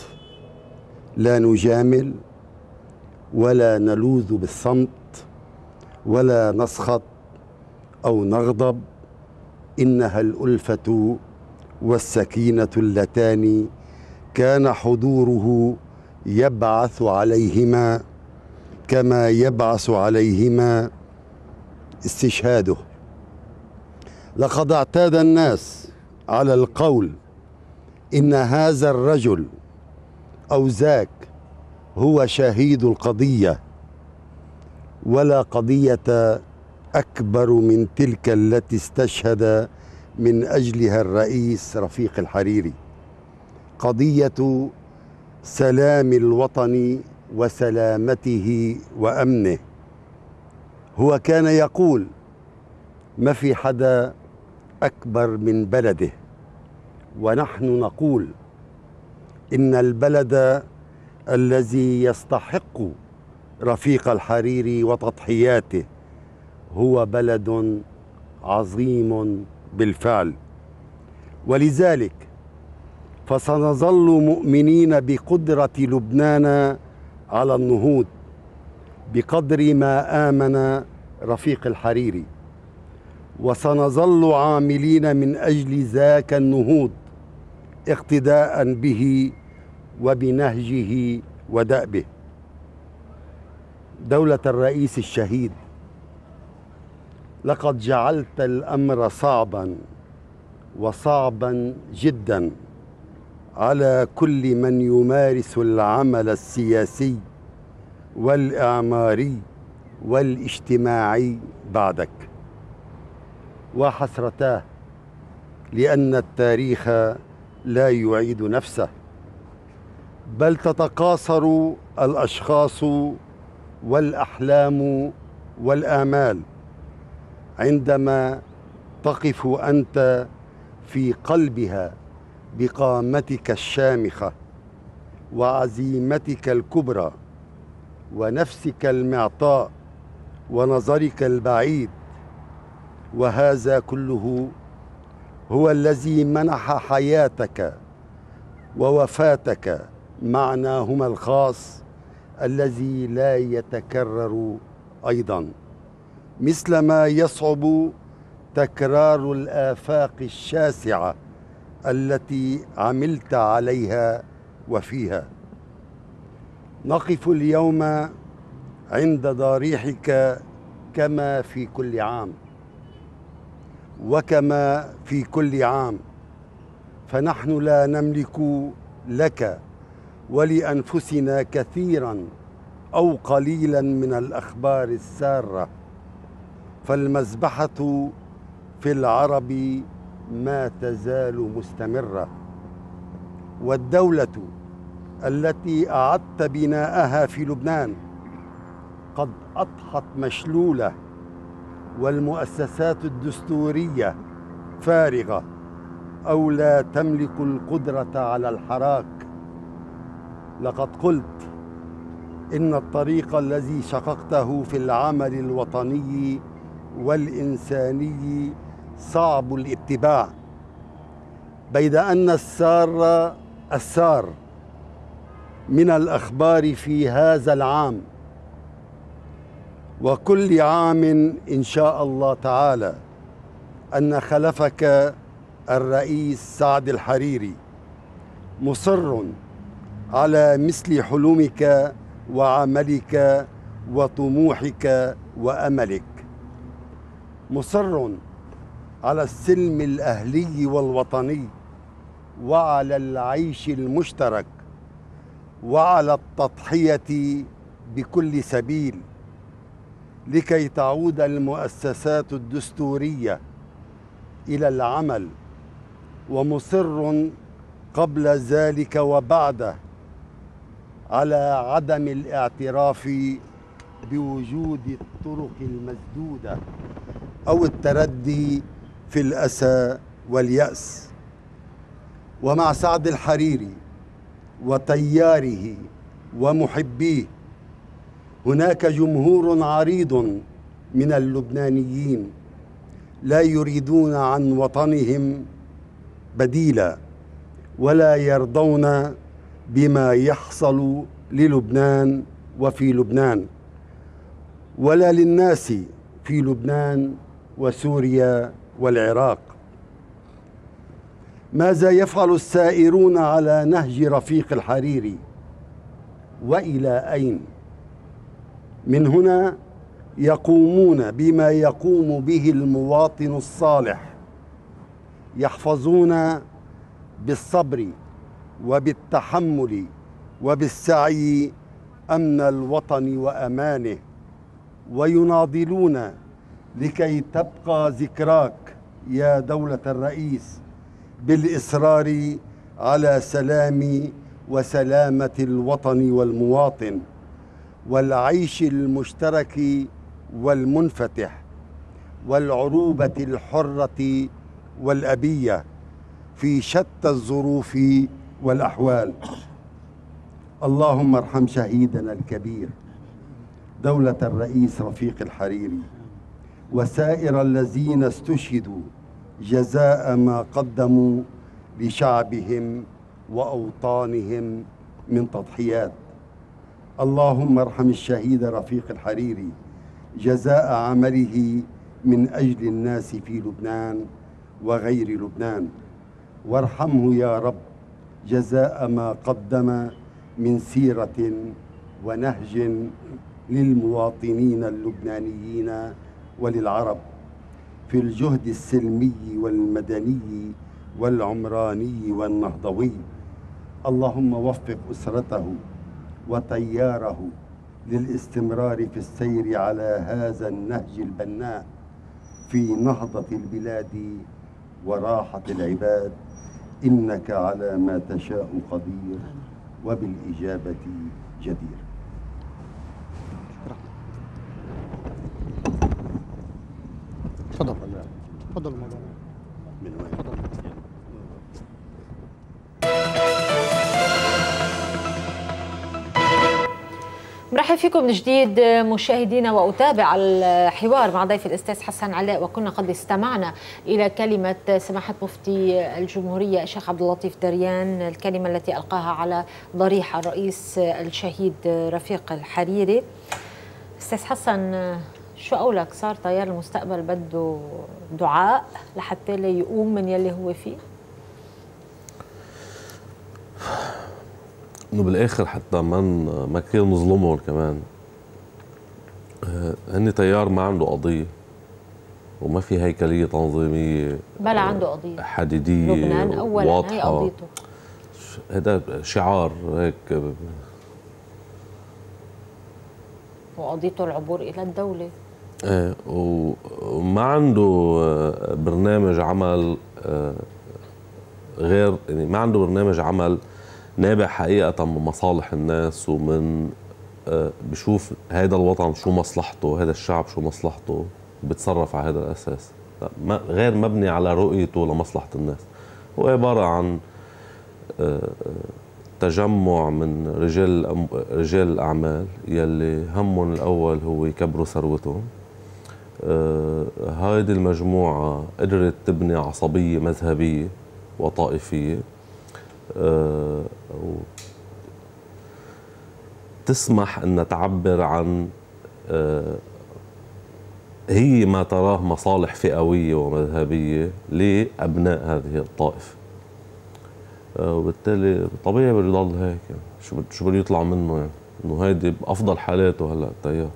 لا نجامل ولا نلوذ بالصمت ولا نسخط أو نغضب. إنها الألفة والسكينة اللتان كان حضوره يبعث عليهما كما يبعث عليهما استشهاده. لقد اعتاد الناس على القول إن هذا الرجل أو ذاك هو شهيد القضية ولا قضية أكبر من تلك التي استشهد من أجلها الرئيس رفيق الحريري. قضية سلام الوطن وسلامته وأمنه. هو كان يقول ما في حدا أكبر من بلده. ونحن نقول إن البلد الذي يستحق رفيق الحريري وتضحياته هو بلد عظيم بالفعل. ولذلك فسنظل مؤمنين بقدرة لبنان على النهوض بقدر ما آمن رفيق الحريري. وسنظل عاملين من أجل ذاك النهوض اقتداء به وبنهجه ودأبه. دولة الرئيس الشهيد لقد جعلت الأمر صعبا وصعبا جدا. على كل من يمارس العمل السياسي والإعماري والاجتماعي بعدك. وحسرتاه لأن التاريخ لا يعيد نفسه. بل تتقاصر الأشخاص والأحلام والآمال. عندما تقف أنت في قلبها بقامتك الشامخة وعزيمتك الكبرى ونفسك المعطاء ونظرك البعيد. وهذا كله هو الذي منح حياتك ووفاتك معناهما الخاص الذي لا يتكرر أيضا. مثلما يصعب تكرار الآفاق الشاسعة التي عملت عليها وفيها. نقف اليوم عند ضريحك كما في كل عام. وكما في كل عام. فنحن لا نملك لك ولأنفسنا كثيرا أو قليلا من الأخبار السارة. فالمذبحة في العرب ما تزال مستمرة. والدولة التي أعدت بناءها في لبنان قد اضحت مشلولة والمؤسسات الدستورية فارغة أو لا تملك القدرة على الحراك. لقد قلت إن الطريق الذي شققته في العمل الوطني والإنساني صعب الاتباع بيد أن السار السار من الأخبار في هذا العام وكل عام إن شاء الله تعالى أن خلفك الرئيس سعد الحريري مصر على مثل حلمك وعملك وطموحك وأملك. مصر على السلم الأهلي والوطني وعلى العيش المشترك وعلى التضحية بكل سبيل لكي تعود المؤسسات الدستورية إلى العمل ومصر قبل ذلك وبعده على عدم الاعتراف بوجود الطرق المسدودة أو التردي في الأسى واليأس ومع سعد الحريري وتياره ومحبيه هناك جمهور عريض من اللبنانيين لا يريدون عن وطنهم بديلا ولا يرضون بما يحصل للبنان وفي لبنان ولا للناس في لبنان وسوريا والعراق. ماذا يفعل السائرون على نهج رفيق الحريري؟ وإلى أين؟ من هنا يقومون بما يقوم به المواطن الصالح يحفظون بالصبر وبالتحمل وبالسعي أمن الوطن وأمانه ويناضلون لكي تبقى ذكراك. يا دولة الرئيس بالإصرار على سلام وسلامة الوطن والمواطن والعيش المشترك والمنفتح والعروبة الحرة والأبية في شتى الظروف والأحوال. اللهم ارحم شهيدنا الكبير دولة الرئيس رفيق الحريري. وسائر الذين استشهدوا جزاء ما قدموا لشعبهم وأوطانهم من تضحيات. اللهم ارحم الشهيد رفيق الحريري جزاء عمله من أجل الناس في لبنان وغير لبنان. وارحمه يا رب جزاء ما قدم من سيرة ونهج للمواطنين اللبنانيين وللعرب في الجهد السلمي والمدني والعمراني والنهضوي. اللهم وفق أسرته وتياره للاستمرار في السير على هذا النهج البناء في نهضة البلاد وراحة العباد. إنك على ما تشاء قدير وبالإجابة جدير. تفضل. تفضل. مولانا من وين؟ تفضل. مرحب فيكم من جديد مشاهدينا وأتابع الحوار مع ضيف الأستاذ حسن علاء وكنا قد استمعنا إلى كلمة سماحة مفتي الجمهورية الشيخ عبد اللطيف دريان الكلمة التي ألقاها على ضريح الرئيس الشهيد رفيق الحريري. أستاذ حسن شو قولك صار طيار المستقبل بده دعاء لحتى لا يقوم من يلي هو فيه. إنه بالآخر حتى ما ما كثير نظلمهم كمان. هني تيار ما عنده قضية وما في هيكلية تنظيمية بلا عنده قضية. حديدية لبنان اولا هي قضيته. هذا شعار هيك. وقضيته العبور إلى الدولة. إيه وما عنده آه، برنامج عمل آه، غير يعني ما عنده برنامج عمل نابع حقيقة من مصالح الناس ومن آه، بشوف هذا الوطن شو مصلحته هذا الشعب شو مصلحته بتصرف على هذا الأساس. لا، ما- غير مبني على رؤيته لمصلحة الناس. هو عبارة عن تجمع من رجال رجال الأعمال يلي همهم الأول هو يكبروا ثروتهم. آه، هيدي المجموعة قدرت تبني عصبية مذهبية وطائفية آه، تسمح أنها تعبر عن آه، هي ما تراه مصالح فئوية ومذهبية لأبناء هذه الطائفة. وبالتالي طبيعي بده يضل هيك يعني. شو شو بده يطلع منه يعني؟ إنه هيدي بأفضل حالاته هلأ التيار.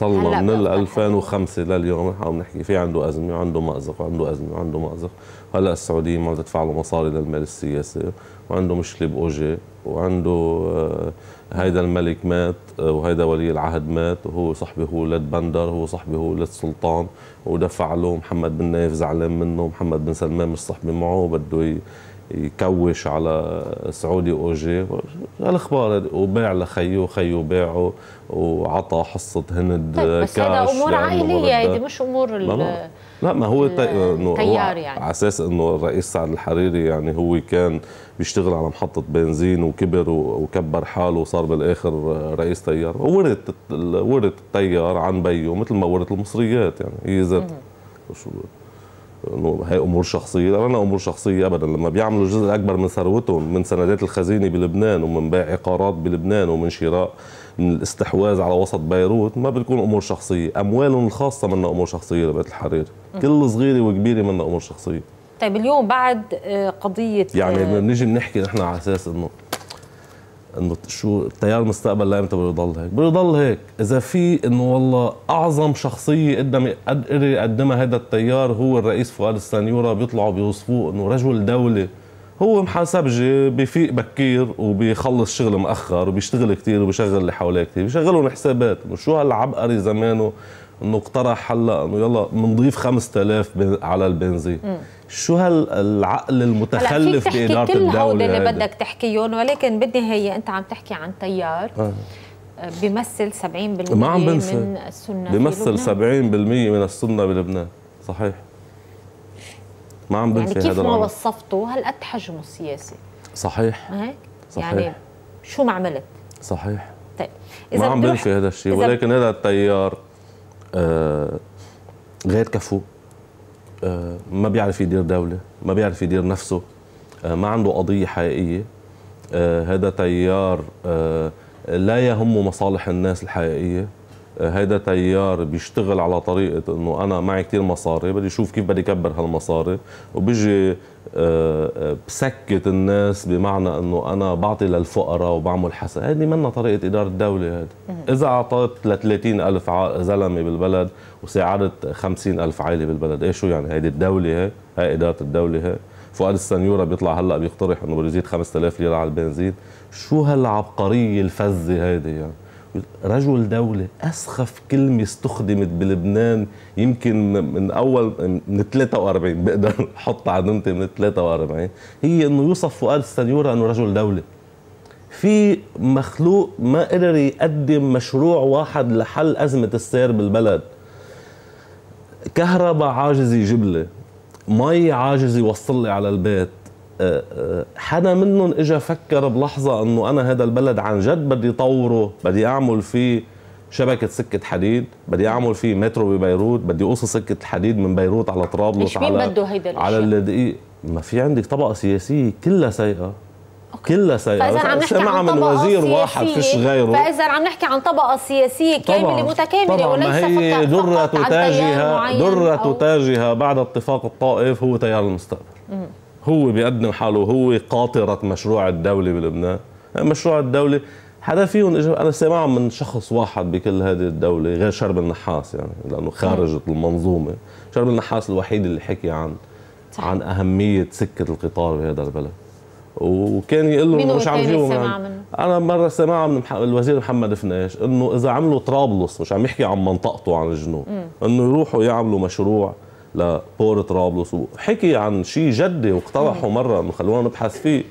هلأ من بأفضل 2005 لليوم نحن عم نحكي في عنده أزمة وعنده مأزق وعنده أزمة وعنده مأزق. هلا السعودية ما تدفع له مصاري للمال السياسي وعنده مشكلة باوجي وعنده آه، هيدا الملك مات آه، وهيدا ولي العهد مات وهو صاحبي هو ولد بندر هو صاحبي هو ولد سلطان ودفع له. محمد بن نايف زعلان منه محمد بن سلمان مش صاحبي معه بده يكوش على سعودي أوجي. الاخبار وباع لخيه وخيه باعه وعطى حصة هند طيب بس هذا أمور لأنه عائلية. هيدي مش أمور لا ما لا ما هو تي... إنه هو التيار يعني. على أساس إنه الرئيس سعد الحريري يعني هو كان بيشتغل على محطة بنزين وكبر وكبر حاله وصار بالآخر رئيس تيار. ورث ال- ورث التيار عن بيه مثل ما ورث المصريات يعني. هي ذات هي أمور شخصية. لا أنا أمور شخصية ابدا. لما بيعملوا الجزء الاكبر من ثروتهم من سندات الخزينة بلبنان ومن بيع عقارات بلبنان ومن شراء من الاستحواذ على وسط بيروت ما بتكون أمور شخصية. أموالهم الخاصة منها أمور شخصية لبيت الحريري كل صغيرة وكبيرة منها أمور شخصية. طيب اليوم بعد آه، قضية يعني آه، بنيجي بنحكي نحن على أساس إنه إنه شو التيار المستقبل لايمتى بده يضل هيك؟ بده يضل هيك، إذا في إنه والله أعظم شخصية قدم قدر يقدمها هذا التيار هو الرئيس فؤاد السنيورة بيطلعوا بيوصفوه إنه رجل دولة. هو محاسبجي بفيق بكير وبيخلص شغل مأخر وبيشتغل كتير وبيشغل اللي حواليه كتير بيشغلهم حسابات إنه شو هالعبقري زمانه إنه اقترح هلا إنه يلا بنضيف 5000 بن- على البنزين. شو هالعقل المتخلف تحكي بإدارة كل الدولة اللي هيدا؟ بدك تحكيهم ولكن بالنهاية أنت عم تحكي عن تيار آه. بيمثل 70% ما عم بنسى. من السنة بيمثل 70% لبنان. من السنة بلبنان صحيح ما عم يعني بنفي كيف هذا ما. وصفته هالقد حجمه السياسي صحيح ما هيك؟ صحيح. يعني شو ما عملت؟ صحيح طيب ما عم بنفي هذا الشيء إذا- ولكن هذا التيار آه غير كفو آه ما بيعرف يدير دولة ما بيعرف يدير نفسه آه ما عنده قضية حقيقية. آه هذا تيار آه لا يهمه مصالح الناس الحقيقية. هذا تيار بيشتغل على طريقة إنه أنا معي كتير مصاري بدي أشوف كيف بدي اكبر هالمصاري وبيجي آه، آه، بسكت الناس بمعنى إنه أنا بعطي للفقراء وبعمل حسن هذه منا طريقة إدارة الدولة هذه إذا أعطيت ل 30 الف زلمة بالبلد وساعدت 50 ألف عائلة بالبلد إيه شو يعني؟ هيدي الدولة هيك هاي إدارة الدولة هيك فؤاد السنيورة بيطلع هلأ بيقترح إنه بده يزيد 5000 ليرة على البنزين. شو هالعبقرية الفزه هيدي يعني؟ رجل دولة أسخف كلمة استخدمت بلبنان يمكن من أول من 43 بقدر أحط علامتي من 43 هي إنه يوصف فؤاد السنيورة إنه رجل دولة. في مخلوق ما قدر يقدم مشروع واحد لحل أزمة السير بالبلد. كهرباء عاجز يجيب لي مي عاجز يوصل لي على البيت. حدا منهم اجى فكر بلحظة إنه أنا هذا البلد عن جد بدي طوره بدي أعمل فيه شبكة سكة حديد بدي أعمل فيه مترو ببيروت بدي أوصل سكة الحديد من بيروت على طرابلس مين على بده هيدا؟ على الدقيق ما في عندك طبقة سياسية كلها سيئة كلها سيئة فإذا عم نحكي عن من وزير واحد؟ فيش غيره. فإذا عم نحكي عن طبقة سياسية كاملة متكاملة طبعا. وليس ما هي فقط درة تاجها درة تاجها بعد اتفاق الطائف هو تيار المستقبل. هو بيقدم حاله هو قاطرة مشروع الدولة بلبنان. مشروع الدولة حدا فيهم اجى أنا سامعها من شخص واحد بكل هذه الدولة غير شرب النحاس يعني لأنه خارج المنظومة. شرب النحاس الوحيد اللي حكي عن صح. عن أهمية سكة القطار بهذا البلد. وكان يقول له مش عم يعني. أنا مرة سمعها من الوزير محمد فناش إنه إذا عملوا طرابلس مش عم يحكي عن منطقته عن الجنوب إنه يروحوا يعملوا مشروع ل port طرابلس. وحكي عن شيء جدي واقترحوا مرة إنه خلونا نبحث فيه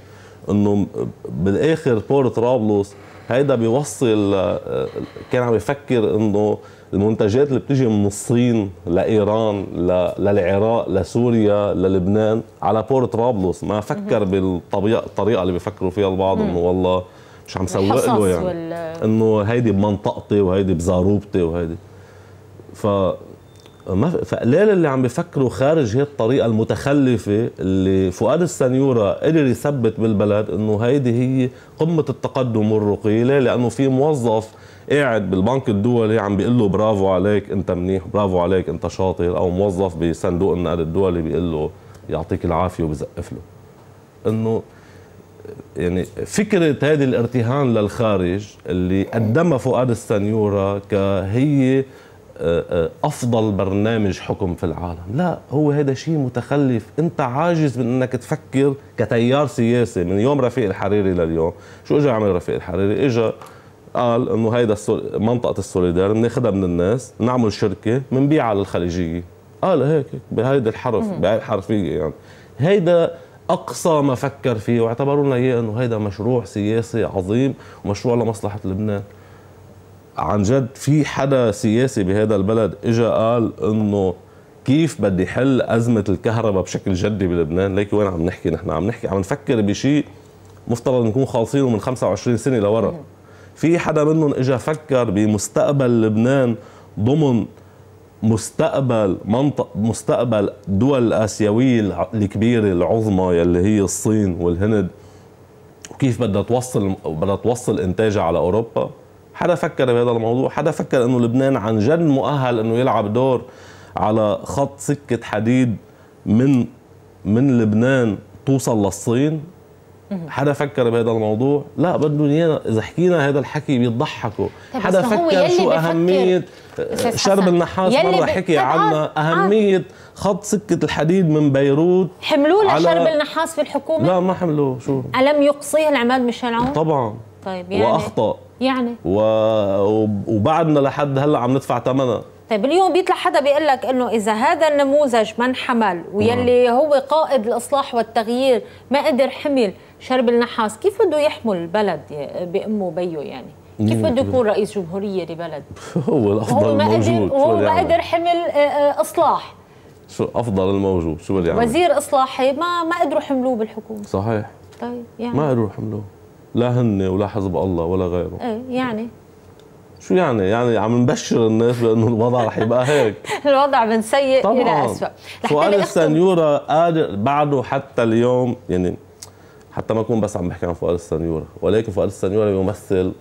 إنه بالآخر port طرابلس هيدا بيوصل كان عم يفكر إنه المنتجات اللي بتيجي من الصين لإيران للعراق لسوريا للبنان على port طرابلس. ما فكر بالطريقة اللي بيفكروا فيها البعض إنه والله مش عم سوق له يعني. إنه هيدي بمنطقتي وهيدي بزاروبتي وهيدي. ف ما فقلال اللي عم بيفكروا خارج هي الطريقة المتخلفة اللي فؤاد السنيورة قدر يثبت بالبلد إنه هيدي هي قمة التقدم والرقي؟ لأنه في موظف قاعد بالبنك الدولي عم بيقول له برافو عليك أنت منيح برافو عليك أنت شاطر. أو موظف بصندوق النقد الدولي بيقول له يعطيك العافية وبزقف له. إنه يعني فكرة هذه الارتهان للخارج اللي قدمها فؤاد السنيورة كهي أفضل برنامج حكم في العالم. لا هو هذا شيء متخلف. أنت عاجز من أنك تفكر كتيار سياسي. من يوم رفيق الحريري لليوم. شو اجى عمل رفيق الحريري؟ اجى قال إنه هيدا منطقة السوليدار بناخذها من الناس نعمل شركة بنبيعها للخليجية. قال هيك بهيدي الحرف بهي الحرفية يعني. هيدا أقصى ما فكر فيه واعتبروا لنا إياه إنه هيدا مشروع سياسي عظيم ومشروع لمصلحة لبنان. عن جد في حدا سياسي بهذا البلد اجى قال إنه كيف بدي حل أزمة الكهرباء بشكل جدي بلبنان؟ ليك وين عم نحكي نحن؟ عم نحكي عم نفكر بشيء مفترض نكون خالصينه من 25 سنة لورا. في حدا منهم اجى فكر بمستقبل لبنان ضمن مستقبل منطق مستقبل الدول الاسيويه الكبيرة العظمى يلي هي الصين والهند. وكيف بدها توصل بدها توصل إنتاجها على أوروبا؟ حدا فكر بهذا الموضوع؟ حدا فكر إنه لبنان عن جد مؤهل إنه يلعب دور على خط سكة حديد من من لبنان توصل للصين؟ حدا فكر بهذا الموضوع؟ لا بدهم إيانا إذا حكينا هذا الحكي بيضحكوا. طيب حدا فكر شو أهمية شرب النحاس؟ مرة حكي عنا أهمية خط سكة الحديد من بيروت حملوه لشرب النحاس في الحكومة؟ لا ما حملوه شو؟ ألم يقصيه العماد ميشيل عون؟ طبعا. طيب يعني وأخطأ. يعني؟ و... وبعدنا لحد هلأ عم ندفع ثمنها. طيب اليوم بيطلع حدا بيقول لك إنه إذا هذا النموذج ما انحمل ويلي. هو قائد الإصلاح والتغيير ما قدر حمل شرب النحاس كيف بده يحمل البلد بأمه وبيه يعني؟ كيف بده يكون رئيس جمهورية لبلد؟ *laughs* هو الأفضل هو ما الموجود وهو ما قدر حمل آه، آه، إصلاح. شو أفضل الموجود؟ شو بدي يعمل وزير إصلاحي ما ما قدروا يحملوه بالحكومة. صحيح. طيب يعني؟ ما قدروا يحملوه. لا هن ولا حزب الله ولا غيره. إيه يعني. شو يعني؟ يعني عم نبشر الناس بأنه الوضع رح يبقى هيك. *laughs* الوضع من سيء طبعاً. إلى اسوء سؤال السنيورة قادر بعده حتى اليوم يعني حتى ما أكون بس عم بحكي عن فؤاد السنيورة ولكن فؤاد السنيورة بيمثل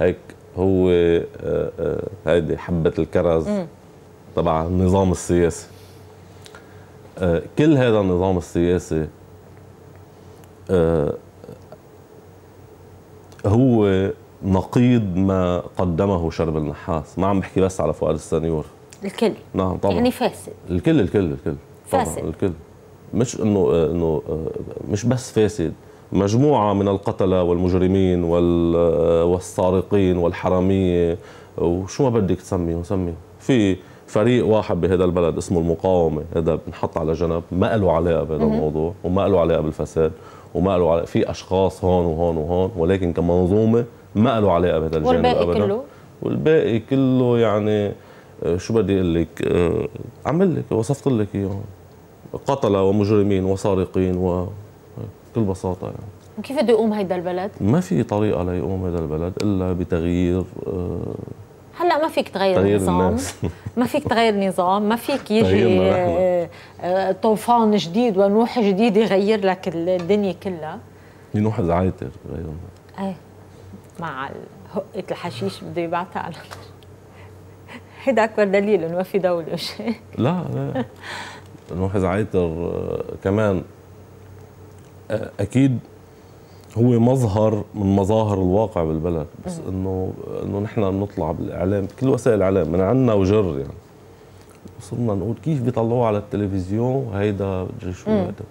هيك هو آه، آه، هيدي حبة الكرز تبع النظام السياسي. آه، كل هذا النظام السياسي هو نقيض ما قدمه شرب النحاس. ما عم بحكي بس على فؤاد السنيور. الكل. نعم طبعا. يعني فاسد. الكل الكل الكل. فاسد. الكل. مش إنه إنه مش بس فاسد. مجموعة من القتلة والمجرمين والسارقين والحرامية. وشو ما بدك تسميه سميه في فريق واحد بهذا البلد اسمه المقاومة. هذا بنحط على جنب. ما له علاقة بهذا الموضوع وما له علاقة بالفساد. وما له علاقه في أشخاص هون وهون وهون ولكن كمنظومة ما له علاقه بهذا الجانب والباقي ابدا. كله؟ والباقي كله يعني آه، شو بدي أقول لك؟ آه، عمل لك وصفت لك اياه قتلة ومجرمين وسارقين وكل بساطة يعني. وكيف بده يقوم هيدا البلد؟ ما في طريقة ليقوم هيدا البلد إلا بتغيير آه، هلا ما فيك تغير نظام ما فيك تغير نظام ما فيك يجي آه، آه، طوفان جديد ونوح جديد يغير لك الدنيا كلها. نوح زعايتر غير إيه مع هقة الحشيش بده يبعثها على هيدا اكبر دليل إنه ما في دولة شيء. لا لا. نوح زعايتر كمان أكيد هو مظهر من مظاهر الواقع بالبلد بس إنه إنه نحن بنطلع بالإعلام بكل وسائل الإعلام من عنا وجر يعني. وصرنا نقول كيف بيطلعوه على التلفزيون وهيدا بدري شو هيدا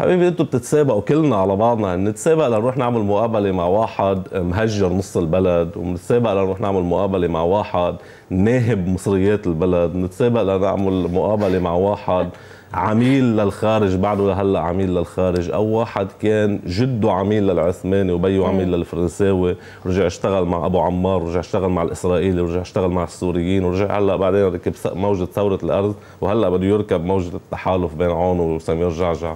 حبيبي أنتوا بتتسابقوا كلنا على بعضنا نتسابق لنروح نعمل مقابلة مع واحد مهجر نص البلد ونتسابق لنروح نعمل مقابلة مع واحد ناهب مصريات البلد نتسابق لنعمل مقابلة مع واحد عميل للخارج بعده لهلا عميل للخارج. أو واحد كان جده عميل للعثماني وبيه عميل للفرنساوي ورجع اشتغل مع أبو عمار ورجع اشتغل مع الإسرائيلي ورجع اشتغل مع السوريين ورجع هلا بعدين ركب موجة ثورة الأرض وهلا بده يركب موجة التحالف بين عون وسمير جعجع.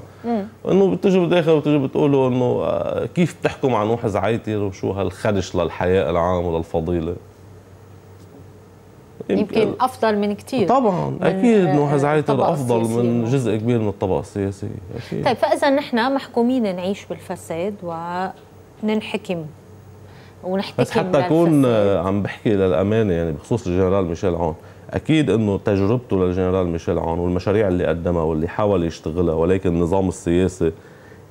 إنه بتجوا بالداخل وبتجوا بتقولوا إنه آه، كيف بتحكوا مع نوح زعيتر وشو هالخدش للحياء العام وللفضيلة؟ يمكن أفضل من كثير طبعا أكيد نوح زعيتر أفضل السياسية. من جزء كبير من الطبقه السياسيه أكيد طيب فإذا نحن محكومين نعيش بالفساد وننحكم ونحتكم بس حتى أكون. عم بحكي للأمانة يعني بخصوص الجنرال ميشيل عون أكيد إنه تجربته للجنرال ميشيل عون والمشاريع اللي قدمها واللي حاول يشتغلها ولكن النظام السياسي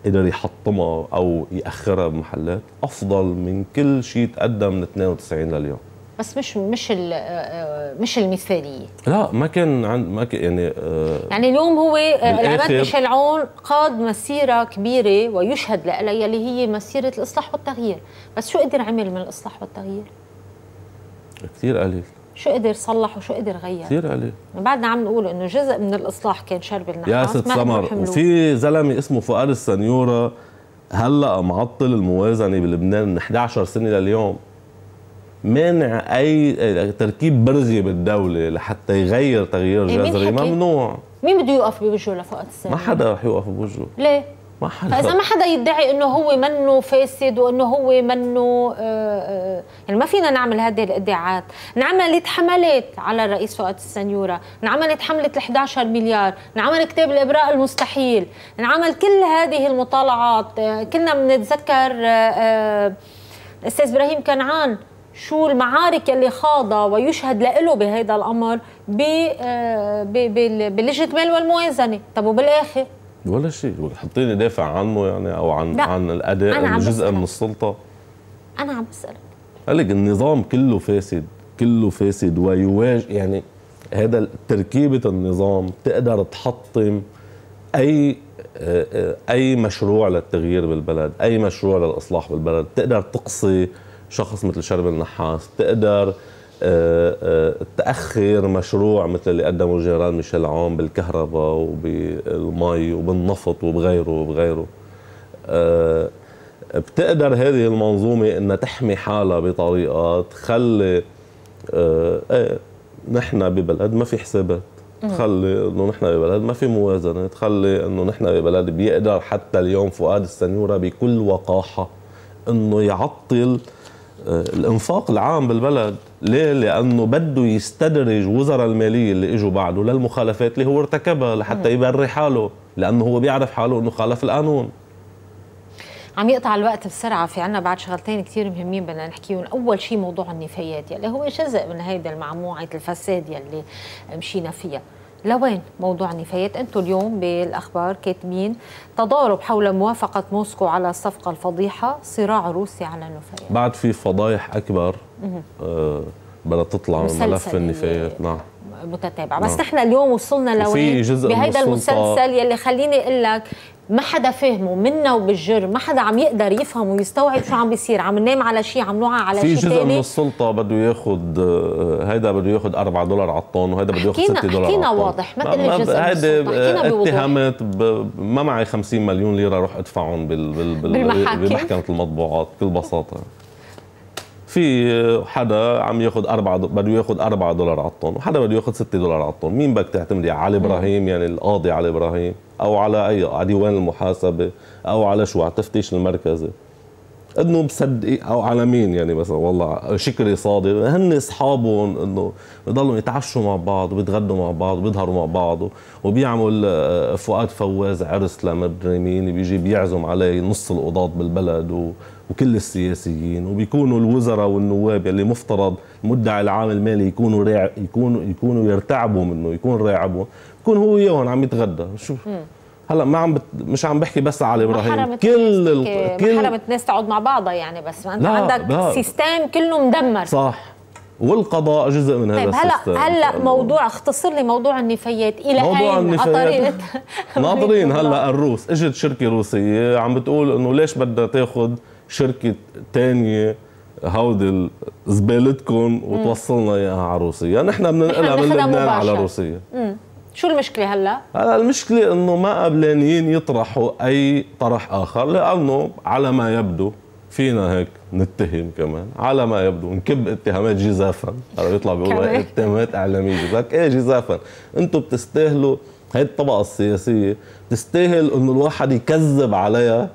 قدر يحطمها أو يأخرها بمحلات أفضل من كل شيء تقدم من 92 لليوم بس مش مش ال- آه، مش المثالية. لا ما كان عند ما كان يعني آه يعني اليوم هو آه، العماد ميشيل عون قاد مسيرة كبيرة ويشهد لها يلي هي مسيرة الإصلاح والتغيير. بس شو قدر عمل من الإصلاح والتغيير؟ كثير قليل. شو قدر صلح وشو قدر غير؟ كثير قليل. بعدنا عم نقول إنه جزء من الإصلاح كان شرب النحاس يا ست سمر. وفي زلمة اسمه فؤاد السنيورة هلأ معطل الموازنة بلبنان من 11 سنة لليوم. مانع أي تركيب برزي بالدولة لحتى يغير تغيير إيه، جذري؟ ممنوع مين بده يوقف بوجهه لفؤاد السنيوره ما حدا رح يوقف بوجهه. ليه؟ ما فإذا حدا ما حدا يدعي إنه هو منه فاسد وإنه هو منه آه، آه، يعني ما فينا نعمل هذه الإدعاءات. انعملت حملات على الرئيس فؤاد السنيورة. انعملت حمله ال 11 مليار. انعمل كتاب الإبراء المستحيل. انعمل كل هذه المطالعات. آه، كنا بنتذكر آه، آه، الاستاذ إبراهيم كنعان. شو المعارك اللي خاضها ويشهد له بهذا الأمر ب- آه، بلجنه المال والموازنة. طب وبالآخر؟ ولا شيء. حطيني دافع عنه يعني أو عن لا. عن الأداء أنا جزء بسألك. من السلطة. أنا عم بسألك. قال لك النظام كله فاسد كله فاسد ويواجه يعني هذا تركيبة النظام تقدر تحطم أي آه، آه، أي مشروع للتغيير بالبلد أي مشروع للإصلاح بالبلد. تقدر تقصي شخص مثل شرب النحاس تقدر آه، آه، تأخر مشروع مثل اللي قدمه الجنرال ميشيل عون بالكهرباء وبالمي وبالنفط وبغيره وبغيره. آه، بتقدر هذه المنظومة إنها تحمي حالها بطريقة تخلي إيه نحن ببلد ما في حسابات. تخلي إنه نحن ببلد ما في موازنة. تخلي إنه نحن ببلد بيقدر حتى اليوم فؤاد السنيورة بكل وقاحة إنه يعطل الانفاق العام بالبلد ليه؟ لأنه بده يستدرج وزراء المالية اللي إجوا بعده للمخالفات اللي هو ارتكبها لحتى يبري حاله لأنه هو بيعرف حاله إنه خالف القانون. عم يقطع الوقت بسرعة في عنا بعد شغلتين كتير مهمين بدنا نحكيهم أول شيء موضوع النفايات يلي هو جزء من هيدا المعموعة الفساد يلي مشينا فيها. لوين؟ موضوع النفايات أنتم اليوم بالأخبار كاتبين تضارب حول موافقة موسكو على الصفقة الفضيحة صراع روسيا على النفايات. بعد في فضايح أكبر آه بدها تطلع من ملف النفايات. نعم. متتابعه بس نعم. نحن اليوم وصلنا لوين؟ بهيدا المسلسل يلي خليني أقول لك ما حدا فاهمه منا وبالجر ما حدا عم يقدر يفهم ويستوعب شو عم بيصير. عم ننام على شيء عم نوعى على في شيء جزء من ثاني السلطة بده ياخذ هيدا بده ياخذ 4 دولار على الطن وهيدا بده ياخذ حكينا- 6 دولار حكينا على واضح، ما تقلي جزء من هيدي. اتهامات ب- ما معي 50 مليون ليرة أروح أدفعهم بال بال بال بالمحاكم. بمحكمة المطبوعات بكل بساطة. في حدا عم ياخذ 4 بده ياخذ 4 دولار على الطن وحدا بده ياخذ 6 دولار على الطن. مين بدك تعتمدي على علي إبراهيم؟ يعني القاضي علي إبراهيم. أو على أي على ديوان المحاسبة أو على شو على التفتيش المركزي إنه مصدق أو على مين يعني مثلا؟ والله شكري صادق. هن أصحابهم إنه بضلوا يتعشوا مع بعض وبيتغدوا مع بعض وبيظهروا مع بعض وبيعمل آه، فؤاد فواز عرس لمدري مين بيجي بيعزم عليه نص القضاة بالبلد وكل السياسيين وبيكونوا الوزراء والنواب اللي مفترض المدعي العام المالي يكونوا يكونوا يكونوا يرتعبوا منه يكون راعبهم. يكون هو وياهم عم يتغدى. شو هلأ ما عم بت... مش عم بحكي بس على إبراهيم. كل ال... كل حرمت الناس تقعد مع بعضها يعني بس. ما انت لا، عندك لا. system كله مدمر. صح. والقضاء جزء من هذا طيب هلا ال system. هلأ موضوع اختصر لي موضوع النفايات. إلى موضوع النفايات. ناطرين *laughs* هلأ الروس. إجت شركة روسية عم بتقول إنه ليش بدها تاخذ شركة تانية هودي زبالتكم وتوصلنا إياها على روسيا. نحن بننقلها من لبنان على. روسيا. شو المشكلة هلا؟ هلا المشكلة إنه ما قبلانيين يطرحوا أي طرح آخر لأنه على ما يبدو فينا هيك نتهم كمان على ما يبدو نكب اتهامات جزافا هلا بيطلع كمان. هي اتهامات إعلامية لك إيه جزافا أنتم بتستاهلوا هي الطبقة السياسية تستاهل إنه الواحد يكذب عليها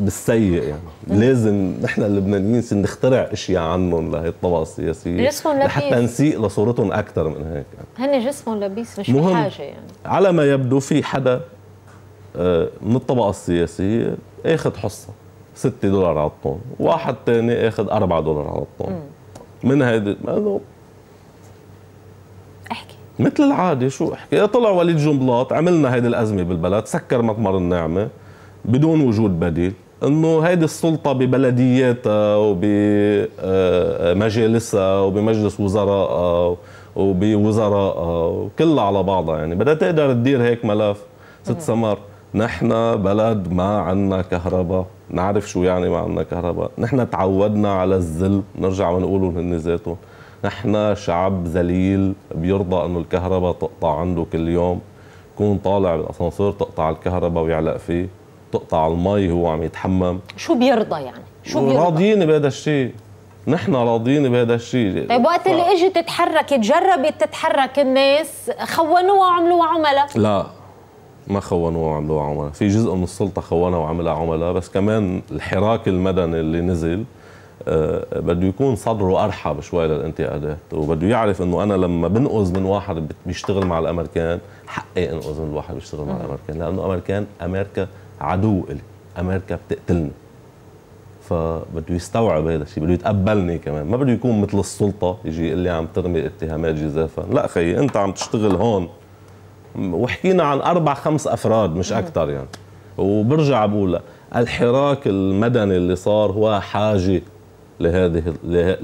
بالسيء يعني. لازم نحن اللبنانيين نخترع أشياء عنهم لهي الطبقه السياسية. جسمهم لبيس. لحتى نسيء لصورتهم أكثر من هيك يعني. هن جسمهم لبيس مش مهم. بحاجة يعني. على ما يبدو في حدا آه، من الطبقة السياسية آخذ حصة 6 دولار على الطن واحد تاني آخذ 4 دولار على الطن. من هيدي؟ إنه أحكي. مثل العادة شو أحكي؟ طلع وليد جنبلاط عملنا هيدي الأزمة بالبلد سكر مطمر النعمة بدون وجود بديل. إنه هيدي السلطة ببلدياتها وبمجالسها وبمجلس وزرائها وبوزرائها وكلها على بعضها يعني. بدها تقدر تدير هيك ملف. ست سمر نحن بلد ما عنا كهرباء نعرف شو يعني ما عنا كهرباء. نحن تعودنا على الذل نرجع ونقولوا هن ذاتهم. نحن شعب ذليل بيرضى إنه الكهرباء تقطع عنده كل يوم. يكون طالع بالأسانسير تقطع الكهرباء ويعلق فيه. تقطع المي هو عم يتحمم. شو بيرضى يعني؟ شو بيرضى؟ راضيين بهذا الشيء. نحن راضيين بهذا الشيء. طيب وقت اللي إجت تتحرك جربت تتحرك الناس خونوها وعملوها عملاء؟ لا ما خونوها وعملوها عملاء. في جزء من السلطة خونها وعملها عملاء بس كمان الحراك المدني اللي نزل آه، بده يكون صدره أرحب شوي للانتقادات وبده يعرف إنه أنا لما بنقذ من واحد بيشتغل مع الأمريكان حقي انقذ من الواحد بيشتغل مع الأمريكان لأنه امريكان أمريكا عدو إلي. أمريكا بتقتلني. فبده يستوعب هذا الشيء بده يتقبلني كمان. ما بده يكون مثل السلطة يجي يقول لي عم ترمي اتهامات جزافا. لا خيي أنت عم تشتغل هون. وحكينا عن أربع خمس أفراد مش أكثر يعني. وبرجع بقول الحراك المدني اللي صار هو حاجة لهذه له-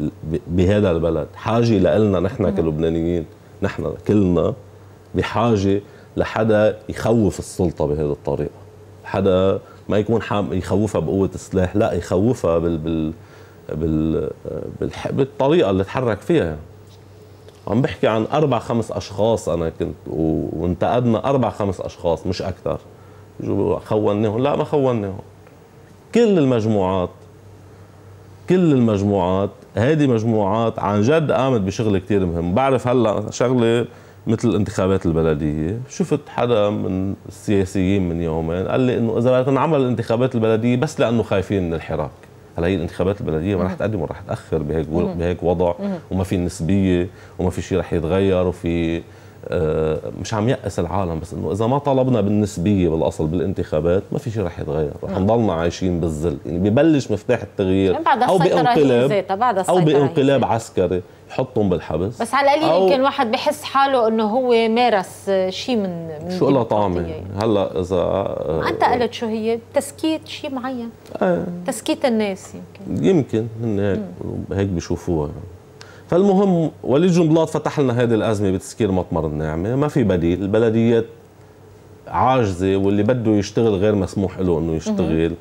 بهذا البلد. حاجة لنا نحن كلبنانيين. نحن كلنا بحاجة لحدا يخوف السلطة بهذه الطريقة. حدا ما يكون حام يخوفها بقوة السلاح لا يخوفها بال بال بال بالح- بالطريقة اللي تحرك فيها. عم بحكي عن أربع خمس أشخاص أنا كنت و- وانتقدنا أربع خمس أشخاص مش أكثر. خوناهم؟ لا ما خوناهم. كل المجموعات كل المجموعات هذه مجموعات عن جد قامت بشغل كتير مهم. بعرف هلأ شغلة مثل الانتخابات البلدية. شفت حدا من السياسيين من يومين قال لي إنه إذا تنعمل الانتخابات البلدية بس لأنه خايفين من الحراك. هلا هي الانتخابات البلدية ما رح تقدم ورح تأخر بهيك بهيك وضع وما في نسبية وما في شيء رح يتغير وفي مش عم يأس العالم بس إنه إذا ما طلبنا بالنسبية بالأصل بالانتخابات ما في شيء رح يتغير رح نضلنا عايشين بالذل يعني ببلش مفتاح التغيير بعد أو بانقلاب بعد أو بانقلاب. عسكري يحطهم بالحبس. بس على القليل يمكن واحد بحس حاله إنه هو مارس شيء من من شو لها طعمه يعني. هلأ إذا آه، أنت قلت شو هي؟ تسكيت شيء معين. آه، تسكيت الناس يمكن. يمكن هن هيك هيك بيشوفوها فالمهم وليد جنبلاط فتح لنا هذه الأزمة بتسكير مطمر النعمه ما في بديل البلديات عاجزة واللي بده يشتغل غير مسموح له إنه يشتغل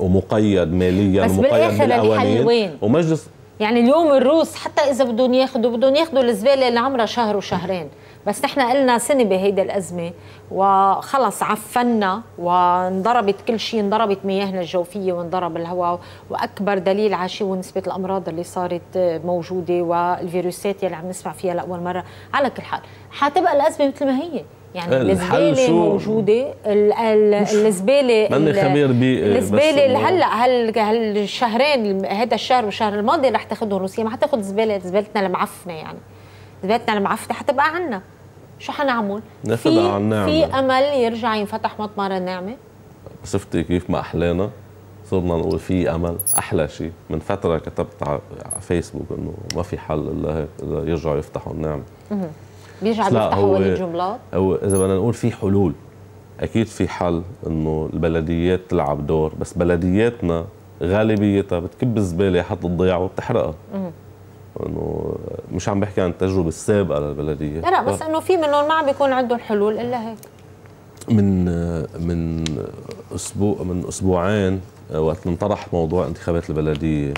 ومقيد ماليا بس ومقيد وين؟ ومجلس يعني اليوم الروس حتى إذا بدهم ياخذوا بدهم ياخذوا الزبالة اللي عمرها شهر وشهرين. بس نحن قلنا سنة بهيدي الأزمة وخلص عفنا وانضربت كل شيء انضربت مياهنا الجوفية وانضرب الهواء وأكبر دليل على شيء هو نسبة الأمراض اللي صارت موجودة والفيروسات يلي عم نسمع فيها لأول مرة. على كل حال حتبقى الأزمة مثل ما هي. يعني الزبالة؟ موجودة ال- ال- الزبالة ماني خبير بس الزبالة هلأ هال هالشهرين هذا الشهر والشهر الماضي رح تاخذهم روسيا ما حتاخذ زباله زبالتنا المعفنة يعني. زبالتنا المعفنه حتبقى عنا. شو حنعمل؟ في على. في أمل يرجع ينفتح مطمر النعمة؟ شفتي كيف ما احلانا صرنا نقول في أمل. أحلى شيء. من فترة كتبت على فيسبوك إنه ما في حل إلا هيك إذا يرجعوا يفتحوا النعمة. بيرجع لا، بيفتحوا هو- إذا بدنا نقول في حلول أكيد في حل إنه البلديات تلعب دور بس بلدياتنا غالبيتها بتكب الزبالة حتى تضيع وبتحرقها. إنه مش عم بحكي عن التجربه السابقة للبلدية. لا, لا بس إنه في منهم ما عم بيكون عندهم حلول إلا هيك. من من أسبوع من أسبوعين وقت انطرح موضوع انتخابات البلدية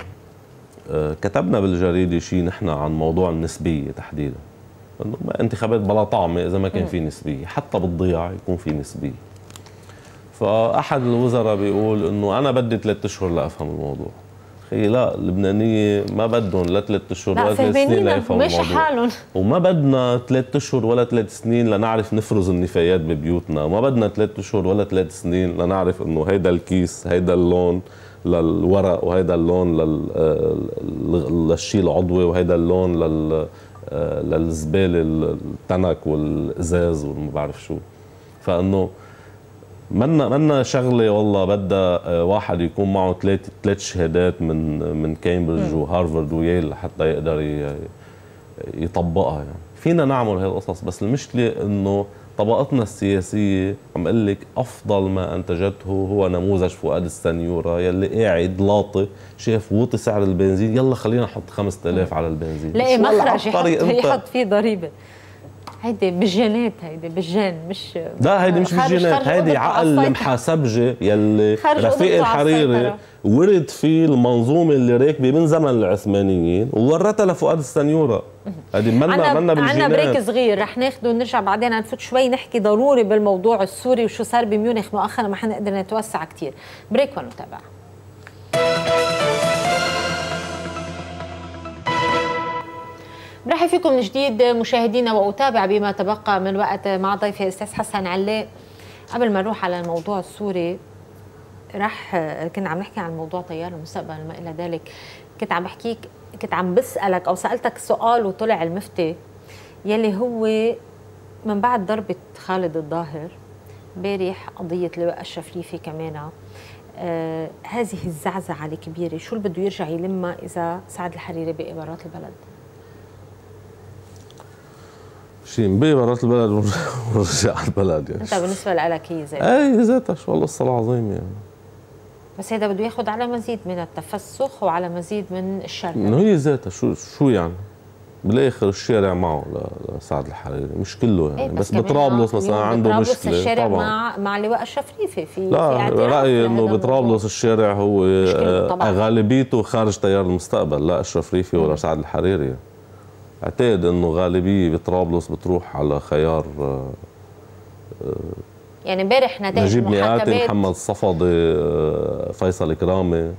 كتبنا بالجريدة شيء نحن عن موضوع النسبية تحديدا. إنه انتخابات بلا طعمة إذا ما كان في نسبية حتى بالضياع يكون في نسبية. فأحد الوزراء بيقول إنه أنا بدي ثلاث أشهر لأفهم الموضوع. أخي لا اللبنانيه ما بدهم لا ثلاث أشهر ولا ثلاث سنين ليفهموا الموضوع حالهم. وما بدنا ثلاث أشهر ولا ثلاث سنين لنعرف نفرز النفايات ببيوتنا. وما بدنا ثلاث أشهر ولا ثلاث سنين لنعرف إنه هيدا الكيس هيدا اللون للورق وهيدا اللون للشيء العضوي وهيدا اللون لل للزبالة التنك والإزاز وما بعرف شو. فإنه منا منا شغلة والله بدها واحد يكون معه ثلاث ثلاث شهادات من من كامبريدج وهارفارد وييل لحتى يقدر يطبقها يعني. فينا نعمل هاي القصص بس المشكلة إنه طبقتنا السياسية عم أقول لك أفضل ما أنتجته هو نموذج فؤاد السنيورة يلي قاعد لاطي شاف وطي سعر البنزين يلا خلينا نحط 5000 على البنزين. لاقي مخرج يحط, يحط فيه ضريبة. هيدي بالجينات هيدي بالجين مش لا هيدي مش بالجينات هيدي عقل المحاسبجي يلي رفيق الحريري ورد فيه المنظومة اللي راكبة من زمن العثمانيين وورتها لفؤاد السنيورة. هذه منا منا بالجينات. عنا break صغير رح ناخده ونرجع بعدين نفوت شوي نحكي ضروري بالموضوع السوري وشو صار بميونخ مؤخرا ما حنقدر نتوسع كثير break ونتابع. برحب فيكم من جديد مشاهدينا وأتابع بما تبقى من وقت مع ضيفي الاستاذ حسن عليق قبل ما نروح على الموضوع السوري رح كنا عم نحكي عن موضوع تيار المستقبل وما إلى ذلك. كنت عم بحكيك كنت عم بسألك أو سألتك سؤال وطلع المفتي يلي هو من بعد ضربة خالد الظاهر امبارح قضية لواء الشفريفي كمان آه هذه الزعزعة الكبيرة شو اللي بده يرجع يلمها إذا سعد الحريري بامارات البلد؟ شيء برات البلد *laughs* ورجع على البلد يعني. أنت بالنسبة لك هي زي أي ذاتها شو الله الصلاة العظيم يعني. بس هذا بده ياخذ على مزيد من التفسخ وعلى مزيد من الشر. إنه هي ذاتها شو شو يعني؟ بالآخر الشارع معه لسعد الحريري مش كله يعني إيه بس, بس بطرابلس مثلا عنده مشكلة الشارع طبعا. مع مع اللواء أشرف ريفي في لا في رأيي إنه بطرابلس الشارع هو غالبيته خارج تيار المستقبل لا أشرف ريفي ولا سعد الحريري. اعتقد انه غالبية بطرابلس بتروح على خيار يعني امبارح نتائج نجيب مئاتي محمد صفدي فيصل كرامي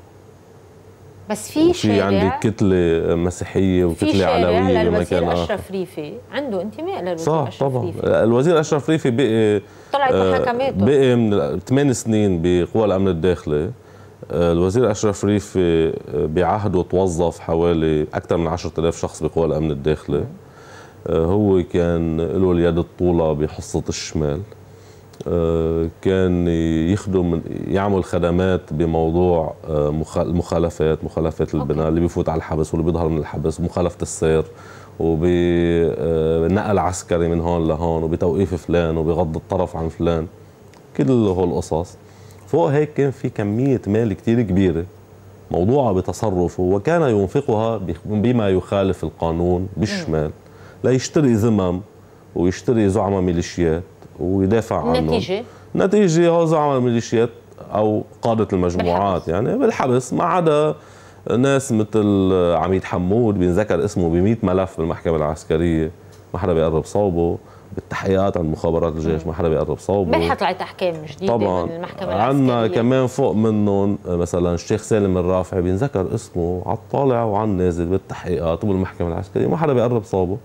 بس في في عندك كتلة مسيحية وكتلة علوية اخر أشرف ريفي. عنده انتماء للوزير صح أشرف طبعا. ريفي. الوزير أشرف ريفي بقي طلعت محاكماته. بقي من ثمان سنين بقوى الأمن الداخلي. الوزير أشرف ريفي بعهده توظف حوالي أكثر من 10000 شخص بقوى الأمن الداخلي. هو كان له اليد الطولة بحصة الشمال. كان يخدم يعمل خدمات بموضوع المخالفات مخالفات البناء اللي بيفوت على الحبس واللي بيظهر من الحبس مخالفة السير وبنقل عسكري من هون لهون وبتوقيف فلان وبغض الطرف عن فلان. كل هول القصص فوق هيك كان في كمية مال كتير كبيرة موضوعة بتصرفه وكان ينفقها بما يخالف القانون بالشمال ليشتري ذمم ويشتري زعماء ميليشيات ويدافع عنهم. نتيجة؟ هو زعماء الميليشيات أو قادة المجموعات بالحبس. يعني بالحبس ما عدا ناس مثل عميد حمود بينذكر اسمه ب 100 ملف بالمحكمة العسكرية ما حدا بيقرب صوبه. بالتحقيقات عند مخابرات الجيش ما حدا بيقرب صوبه. امبارح طلعت احكام جديده طبعا. من المحكمة عندنا كمان فوق منهم مثلا الشيخ سالم الرافعي بينذكر اسمه على الطالع وعلى النازل بالتحقيقات وبالمحكمة العسكرية. ما حدا بيقرب صوبه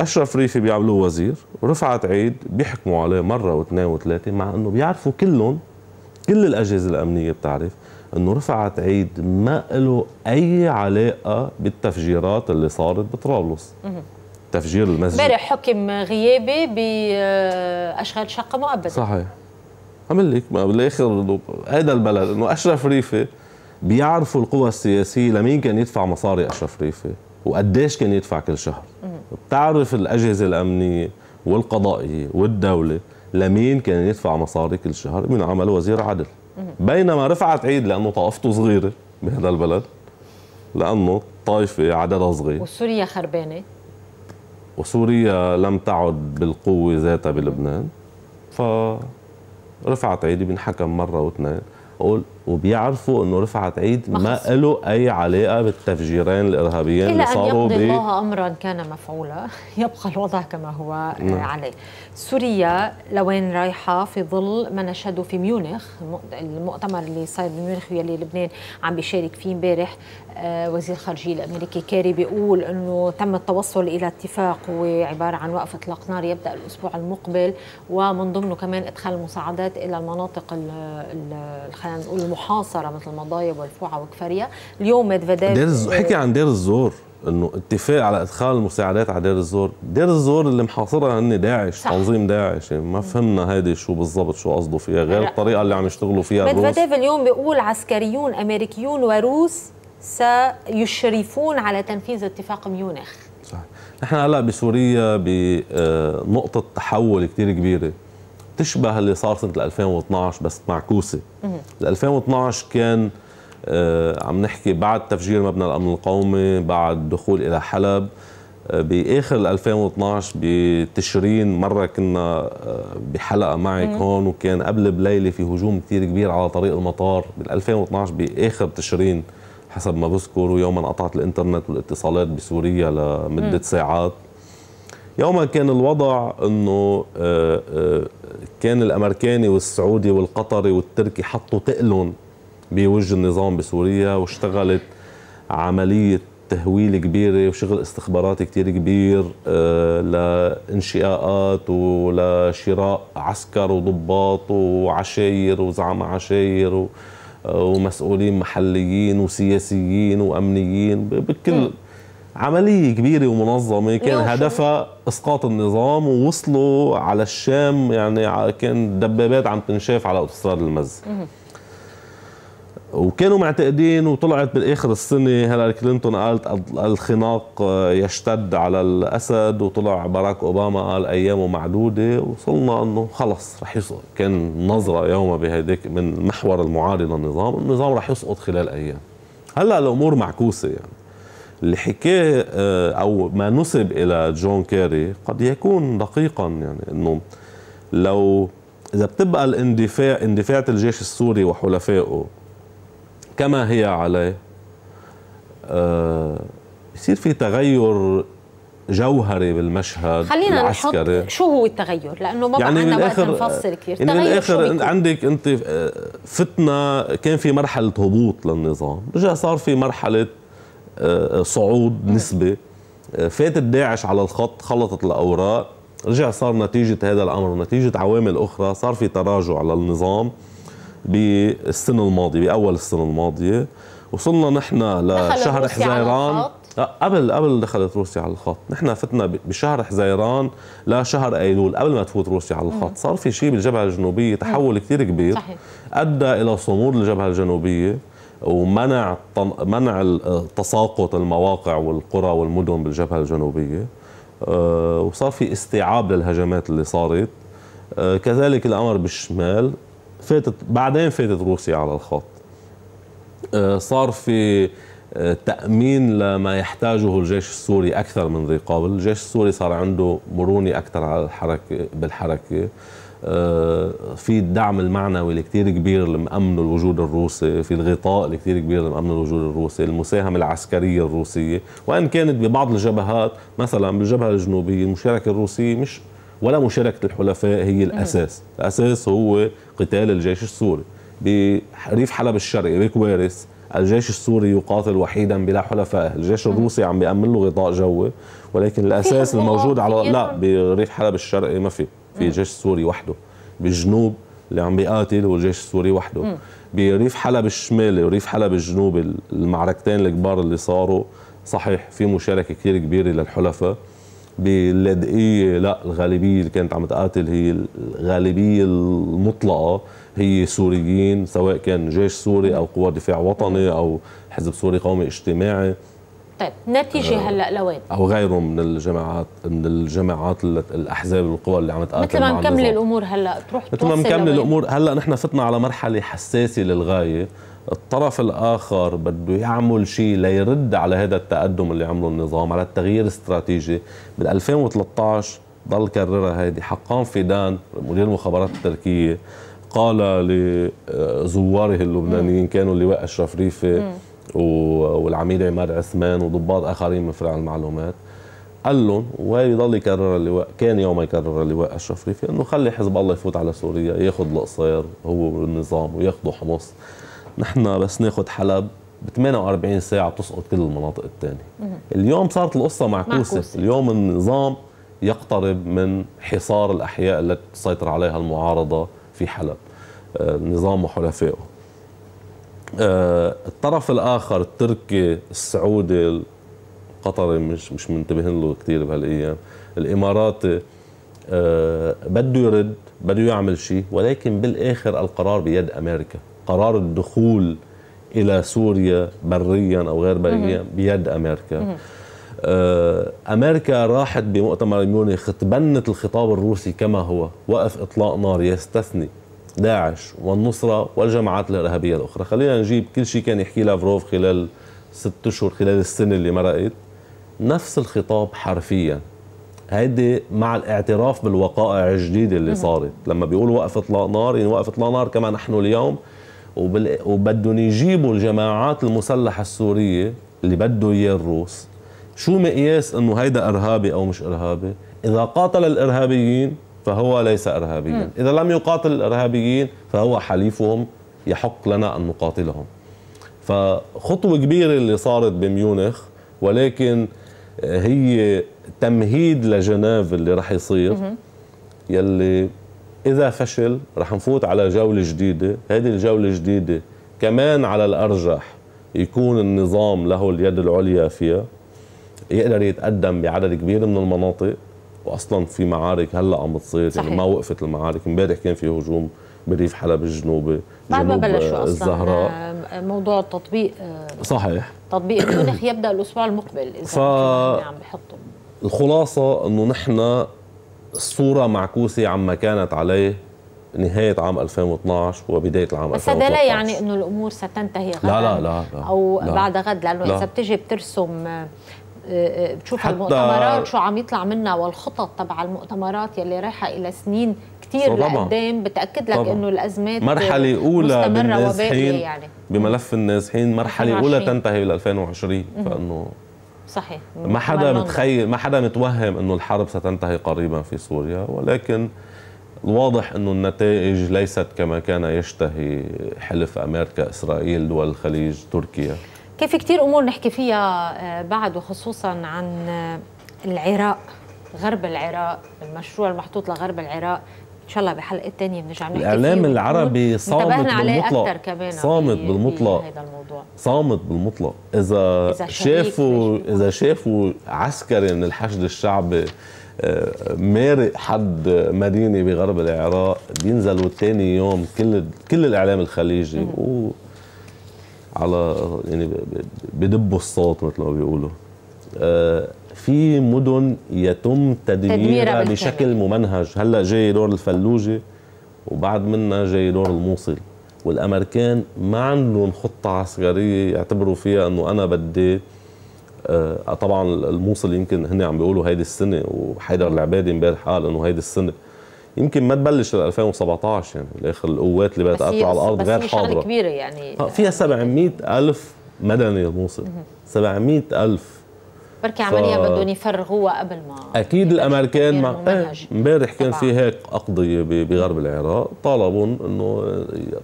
أشرف ريفي بيعملوه وزير. ورفعت عيد بيحكموا عليه مرة واثنين وثلاثة مع إنه بيعرفوا كلهم كل الأجهزة الأمنية بتعرف إنه رفعت عيد ما له أي علاقة بالتفجيرات اللي صارت بطرابلس. تفجير المسجد. امبارح حكم غيابي باشغال شقة مؤبدة. صحيح. عمل لك ما بالآخر هذا البلد إنه أشرف ريفي بيعرفوا القوى السياسية لمين كان يدفع مصاري أشرف ريفي وقديش كان يدفع كل شهر. بتعرف الأجهزة الأمنية والقضائية والدولة لمين كان يدفع مصاري كل شهر؟ من عمل وزير عدل. بينما رفعت عيد لأنه طائفته صغيرة بهذا البلد لأنه طائفة عددها صغير. وسوريا خربانة. وسوريا لم تعد بالقوة ذاتها بلبنان فرفعت عيد بينحكم مرة واثنين. أقول وبيعرفوا إنه رفعت عيد ما له أي علاقة بالتفجيرين الإرهابيين إلى اللي أن صاروا يقضي ب الله أمرا كان مفعولا. *laughs* يبقى الوضع كما هو نعم. عليه. سوريا لوين رايحة؟ في ظل ما نشهده في ميونخ. المؤتمر اللي صاير بميونخ واللي لبنان عم بيشارك فيه امبارح. وزير الخارجية الأمريكي كاري بيقول أنه تم التوصل إلى اتفاق هو عبارة عن وقف إطلاق نار يبدأ الأسبوع المقبل ومن ضمنه كمان إدخال المساعدات إلى المناطق ال- ال- خلينا نقول المحاصرة مثل مضايب والفوعة وكفرية اليوم ميدفيديف دير الز... حكي عن دير الزور إنه اتفاق على إدخال المساعدات على دير الزور، دير الزور اللي محاصرها هن داعش صح. تنظيم داعش. يعني ما فهمنا هيدي شو بالضبط شو قصده فيها غير. الطريقة اللي عم يشتغلوا فيها الروس. ميدفيديف اليوم بيقول عسكريون أمريكيون وروس سيشرفون على تنفيذ اتفاق ميونخ. صح نحن هلا بسوريا بنقطة تحول كتير كبيرة. تشبه اللي صار سنة 2012 بس معكوسة. 2012 كان آه، عم نحكي بعد تفجير مبنى الأمن القومي بعد الدخول إلى حلب. آه، بآخر 2012 بتشرين مرة كنا آه، بحلقة معك هون وكان قبل بليلة في هجوم كثير كبير على طريق المطار. بال 2012 بآخر تشرين حسب ما بذكر ويوما قطعت الإنترنت والاتصالات بسوريا لمدة ساعات. يوما كان الوضع إنه آه، آه، كان الأمريكاني والسعودي والقطري والتركي حطوا تقلهم بوجه النظام بسوريا واشتغلت عملية تهويل كبيرة وشغل استخباراتي كتير كبير آه، لإنشئاءات ولشراء عسكر وضباط وعشاير وزعماء عشاير و- ومسؤولين محليين وسياسيين وأمنيين بكل عملية كبيرة ومنظمة. كان؟ هدفها إسقاط النظام ووصلوا على الشام يعني كان دبابات عم تنشاف على أوتوستراد المز وكانوا معتقدين وطلعت بالآخر السنة هيلاري كلينتون قالت ال- الخناق آه، يشتد على الأسد وطلع باراك أوباما قال أيامه معدودة وصلنا إنه خلص رح يسقط. كان نظرة يوم بهديك من محور المعارضة للنظام النظام رح يسقط خلال أيام. هلأ الأمور معكوسة يعني. اللي حكاه آه، أو ما نسب إلى جون كيري قد يكون دقيقا يعني إنه لو إذا بتبقى الاندفاع اندفاعة الجيش السوري وحلفائه كما هي عليه. آه، بصير في تغير جوهري بالمشهد خلينا العسكري. نحط شو هو التغير؟ لأنه ما يعني عندنا وقت نفصل كثير. يعني بالاخر؟ عندك أنت آه، فتنا كان في مرحلة هبوط للنظام رجع صار في مرحلة آه، صعود نسبي. فاتت داعش على الخط خلطت الأوراق رجع صار نتيجة هذا الأمر ونتيجه عوامل أخرى صار في تراجع على النظام. بالسنة الماضية بأول السنة الماضية. وصلنا نحن لشهر حزيران. الخط. لا قبل قبل دخلت روسيا على الخط. نحن فتنا بشهر حزيران لشهر أيلول قبل ما تفوت روسيا على الخط. صار في شيء بالجبهة الجنوبية تحول كثير كبير. صحيح. أدى إلى صمود الجبهة الجنوبية ومنع منع ال- تساقط المواقع والقرى والمدن بالجبهة الجنوبية. آه، وصار في استيعاب للهجمات اللي صارت. آه، كذلك الأمر بالشمال. فاتت بعدين فاتت روسيا على الخط. آه، صار في آه، تأمين لما يحتاجه الجيش السوري أكثر من ذي قبل. الجيش السوري صار عنده مرونة أكثر على الحركة بالحركة. آه، في الدعم المعنوي اللي كتير كبير اللي مأمنه الوجود الروسي. في الغطاء اللي كتير كبير اللي مأمنه الوجود الروسي. المساهمة العسكرية الروسية. وإن كانت ببعض الجبهات مثلا بالجبهة الجنوبية المشاركة الروسية مش ولا مشاركة الحلفاء هي الأساس. الأساس هو قتال الجيش السوري بريف حلب الشرقي بكويرس الجيش السوري يقاتل وحيدا بلا حلفاء. الجيش الروسي عم بيأمن له غطاء جوي ولكن الأساس الموجود على. لا بريف حلب الشرقي ما في في جيش سوري وحده بالجنوب اللي عم بيقاتل هو الجيش السوري وحده. بريف حلب الشمالي وريف حلب الجنوبي المعركتين الكبار اللي صاروا صحيح في مشاركة كثير كبيرة للحلفاء. باللاذقية لا الغالبية اللي كانت عم تقاتل هي الغالبية المطلقة هي سوريين سواء كان جيش سوري أو قوى دفاع وطني أو حزب سوري قومي اجتماعي. طيب نتيجة آه هلأ لوين؟ أو غيره من الجماعات من الجماعات الأحزاب والقوى اللي عم تقاتل مثل ما مكمل الأمور هلأ تروح مثل ما مكمل الأمور هلأ نحن فتنا على مرحلة حساسة للغاية. الطرف الآخر بده يعمل شيء ليرد على هذا التقدم اللي عمله النظام على التغيير الاستراتيجي. بال 2013 ضل كررها هيدي. حقان فيدان مدير المخابرات التركية قال لزواره اللبنانيين كانوا اللواء أشرف ريفي والعميد عماد عثمان وضباط آخرين من فرع المعلومات. قال لهم ويضل يكرر اللواء؟ كان يوم يكرر اللواء أشرف ريفي إنه خلي حزب الله يفوت على سوريا ياخذ القصير هو والنظام وياخذوا حمص. نحن بس ناخذ حلب ب 48 ساعة بتسقط كل المناطق الثانية اليوم صارت القصة معكوسة, معكوسة. اليوم النظام يقترب من حصار الأحياء التي تسيطر عليها المعارضة في حلب. النظام آه، وحلفائه آه، الطرف الآخر التركي السعودي القطري مش مش منتبهين له كثير بهالأيام. الإماراتي أه بده يرد بده يعمل شيء ولكن بالآخر القرار بيد أمريكا. قرار الدخول إلى سوريا بريا أو غير بريا بيد أمريكا. أه أمريكا راحت بمؤتمر ميونخ تبنت الخطاب الروسي كما هو وقف إطلاق نار يستثني داعش والنصرة والجماعات الإرهابية الأخرى. خلينا نجيب كل شيء كان يحكيه لافروف خلال ست أشهر خلال السنة اللي مرقت. نفس الخطاب حرفيا. هيدي مع الاعتراف بالوقائع الجديدة اللي صارت. لما بيقولوا وقف إطلاق نار يعني وقف إطلاق نار كما نحن اليوم وبدهم يجيبوا الجماعات المسلحة السورية اللي بده إياه الروس. شو مقياس إنه هيدا إرهابي أو مش إرهابي؟ إذا قاتل الإرهابيين فهو ليس ارهابيا. إذا لم يقاتل الإرهابيين فهو حليفهم يحق لنا أن نقاتلهم. فخطوة كبيرة اللي صارت بميونخ ولكن هي تمهيد لجنيف اللي رح يصير. يلي إذا فشل رح نفوت على جولة جديدة. هذه الجولة الجديدة كمان على الأرجح يكون النظام له اليد العليا فيها. يقدر يتقدم بعدد كبير من المناطق واصلا في معارك هلأ عم بتصير يعني ما وقفت المعارك. امبارح كان في هجوم بريف حلب الجنوبي بعد ما بلشوا الزهراء. آه، موضوع التطبيق آه، صحيح. تطبيق المنخ يبدأ الأسبوع المقبل إذا ف... عم بحطوا الخلاصة إنه نحن الصورة معكوسة عما كانت عليه نهاية عام 2012 وبداية العام بس هذا لا يعني إنه الأمور ستنتهي غدا لا لا لا, لا أو لا. بعد غد لأنه لا. إذا بتجي بترسم بتشوف المؤتمرات شو عم يطلع منها والخطط تبع المؤتمرات يلي رايحة إلى سنين كثير لقدام بتأكد لك إنه الأزمات مرحلة أولى بالنازحين يعني. بملف النازحين مرحلة أولى تنتهي بال 2020 فإنه صحيح. ما حدا متخيل ما حدا متوهم إنه الحرب ستنتهي قريبا في سوريا ولكن الواضح إنه النتائج ليست كما كان يشتهي حلف أمريكا إسرائيل دول الخليج تركيا. كيف في كثير أمور نحكي فيها آه، بعد وخصوصا عن آه، العراق غرب العراق المشروع المحطوط لغرب العراق. ان شاء الله بحلقة ثانية بنرجع نحكي الإعلام العربي صامت بالمطلق. كمان. صامت بالمطلق. صامت بالمطلق. إذا, إذا شافوا إذا شافوا عسكري من الحشد الشعبي آه، مارق حد مدينة بغرب العراق بينزلوا ثاني يوم كل كل الإعلام الخليجي. و على يعني بدبوا الصوت مثل ما بيقولوا. آه، في مدن يتم تدميرها بشكل ممنهج. هلا جاي دور الفلوجة وبعد منها جاي دور الموصل. والأمريكان ما عندهم خطة عسكرية يعتبروا فيها إنه أنا بدي آه طبعا الموصل يمكن هن عم بيقولوا هيدي السنة وحيدر العبادي امبارح قال إنه هيدي السنة. يمكن ما تبلش ل 2017 يعني بالاخر القوات اللي بدها تقطع على الأرض غير حاضرة. كبيرة يعني. فيها 700 ألف مدني الموصل. 700 ألف بركي عمليا ف... بدهم يفرغوها قبل ما أكيد الأمريكان مع امبارح كان في هيك اقضيه بغرب العراق. طلبوا إنه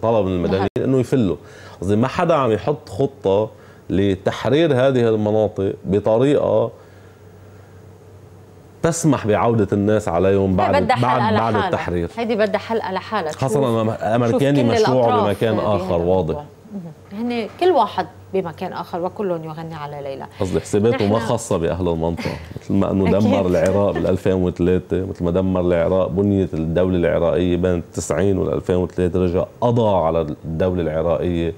طلب من المدنيين إنه يفلوا. قصدي ما حدا عم يحط خطة لتحرير هذه المناطق بطريقة تسمح بعودة الناس عليهم بعد بعد بعد التحرير. هيدي بدها حلقة لحالها. خاصة الأمريكاني مشروع بمكان آخر واضح. هن كل واحد بمكان آخر وكلهم يغني على ليلى. قصدي حساباته ما خاصة بأهل المنطقة. مثل ما إنه دمر العراق بال 2003 مثل ما دمر العراق بنيه الدولة العراقية بين 90 وال 2003 رجع قضى على الدولة العراقية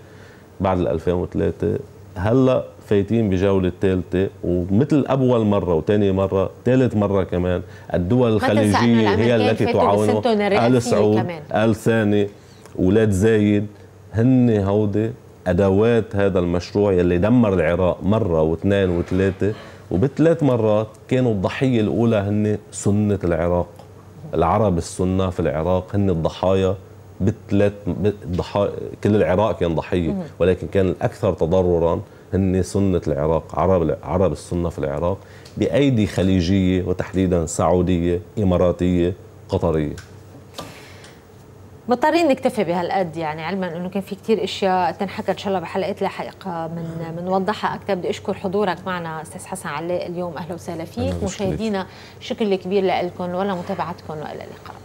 بعد ال 2003 هلأ فايتين بجولة ثالثة ومثل أول مرة وثاني مرة ثالث مرة كمان الدول الخليجية هي التي تعاون آل سعود آل ثاني أولاد زايد. هن هودي أدوات هذا المشروع يلي دمر العراق مرة واثنين وثلاثة وبثلاث مرات كانوا الضحية الأولى هن سنة العراق. العرب السنة في العراق هن الضحايا بثلاث ضحايا كل العراق كان ضحية ولكن كان الأكثر تضررا هن سنة العراق عرب عرب السنة في العراق بأيدي خليجية وتحديدا سعودية إماراتية قطرية. مضطرين نكتفي بهالقد يعني علما إنه كان في كثير أشياء تنحكى إن شاء الله بحلقات لاحقه من بنوضحها أكثر بدي أشكر حضورك معنا أستاذ حسن علاء اليوم. أهلا وسهلا فيك. مشاهدينا شكر كبير لكم ولمتابعتكم وإلى اللقاء.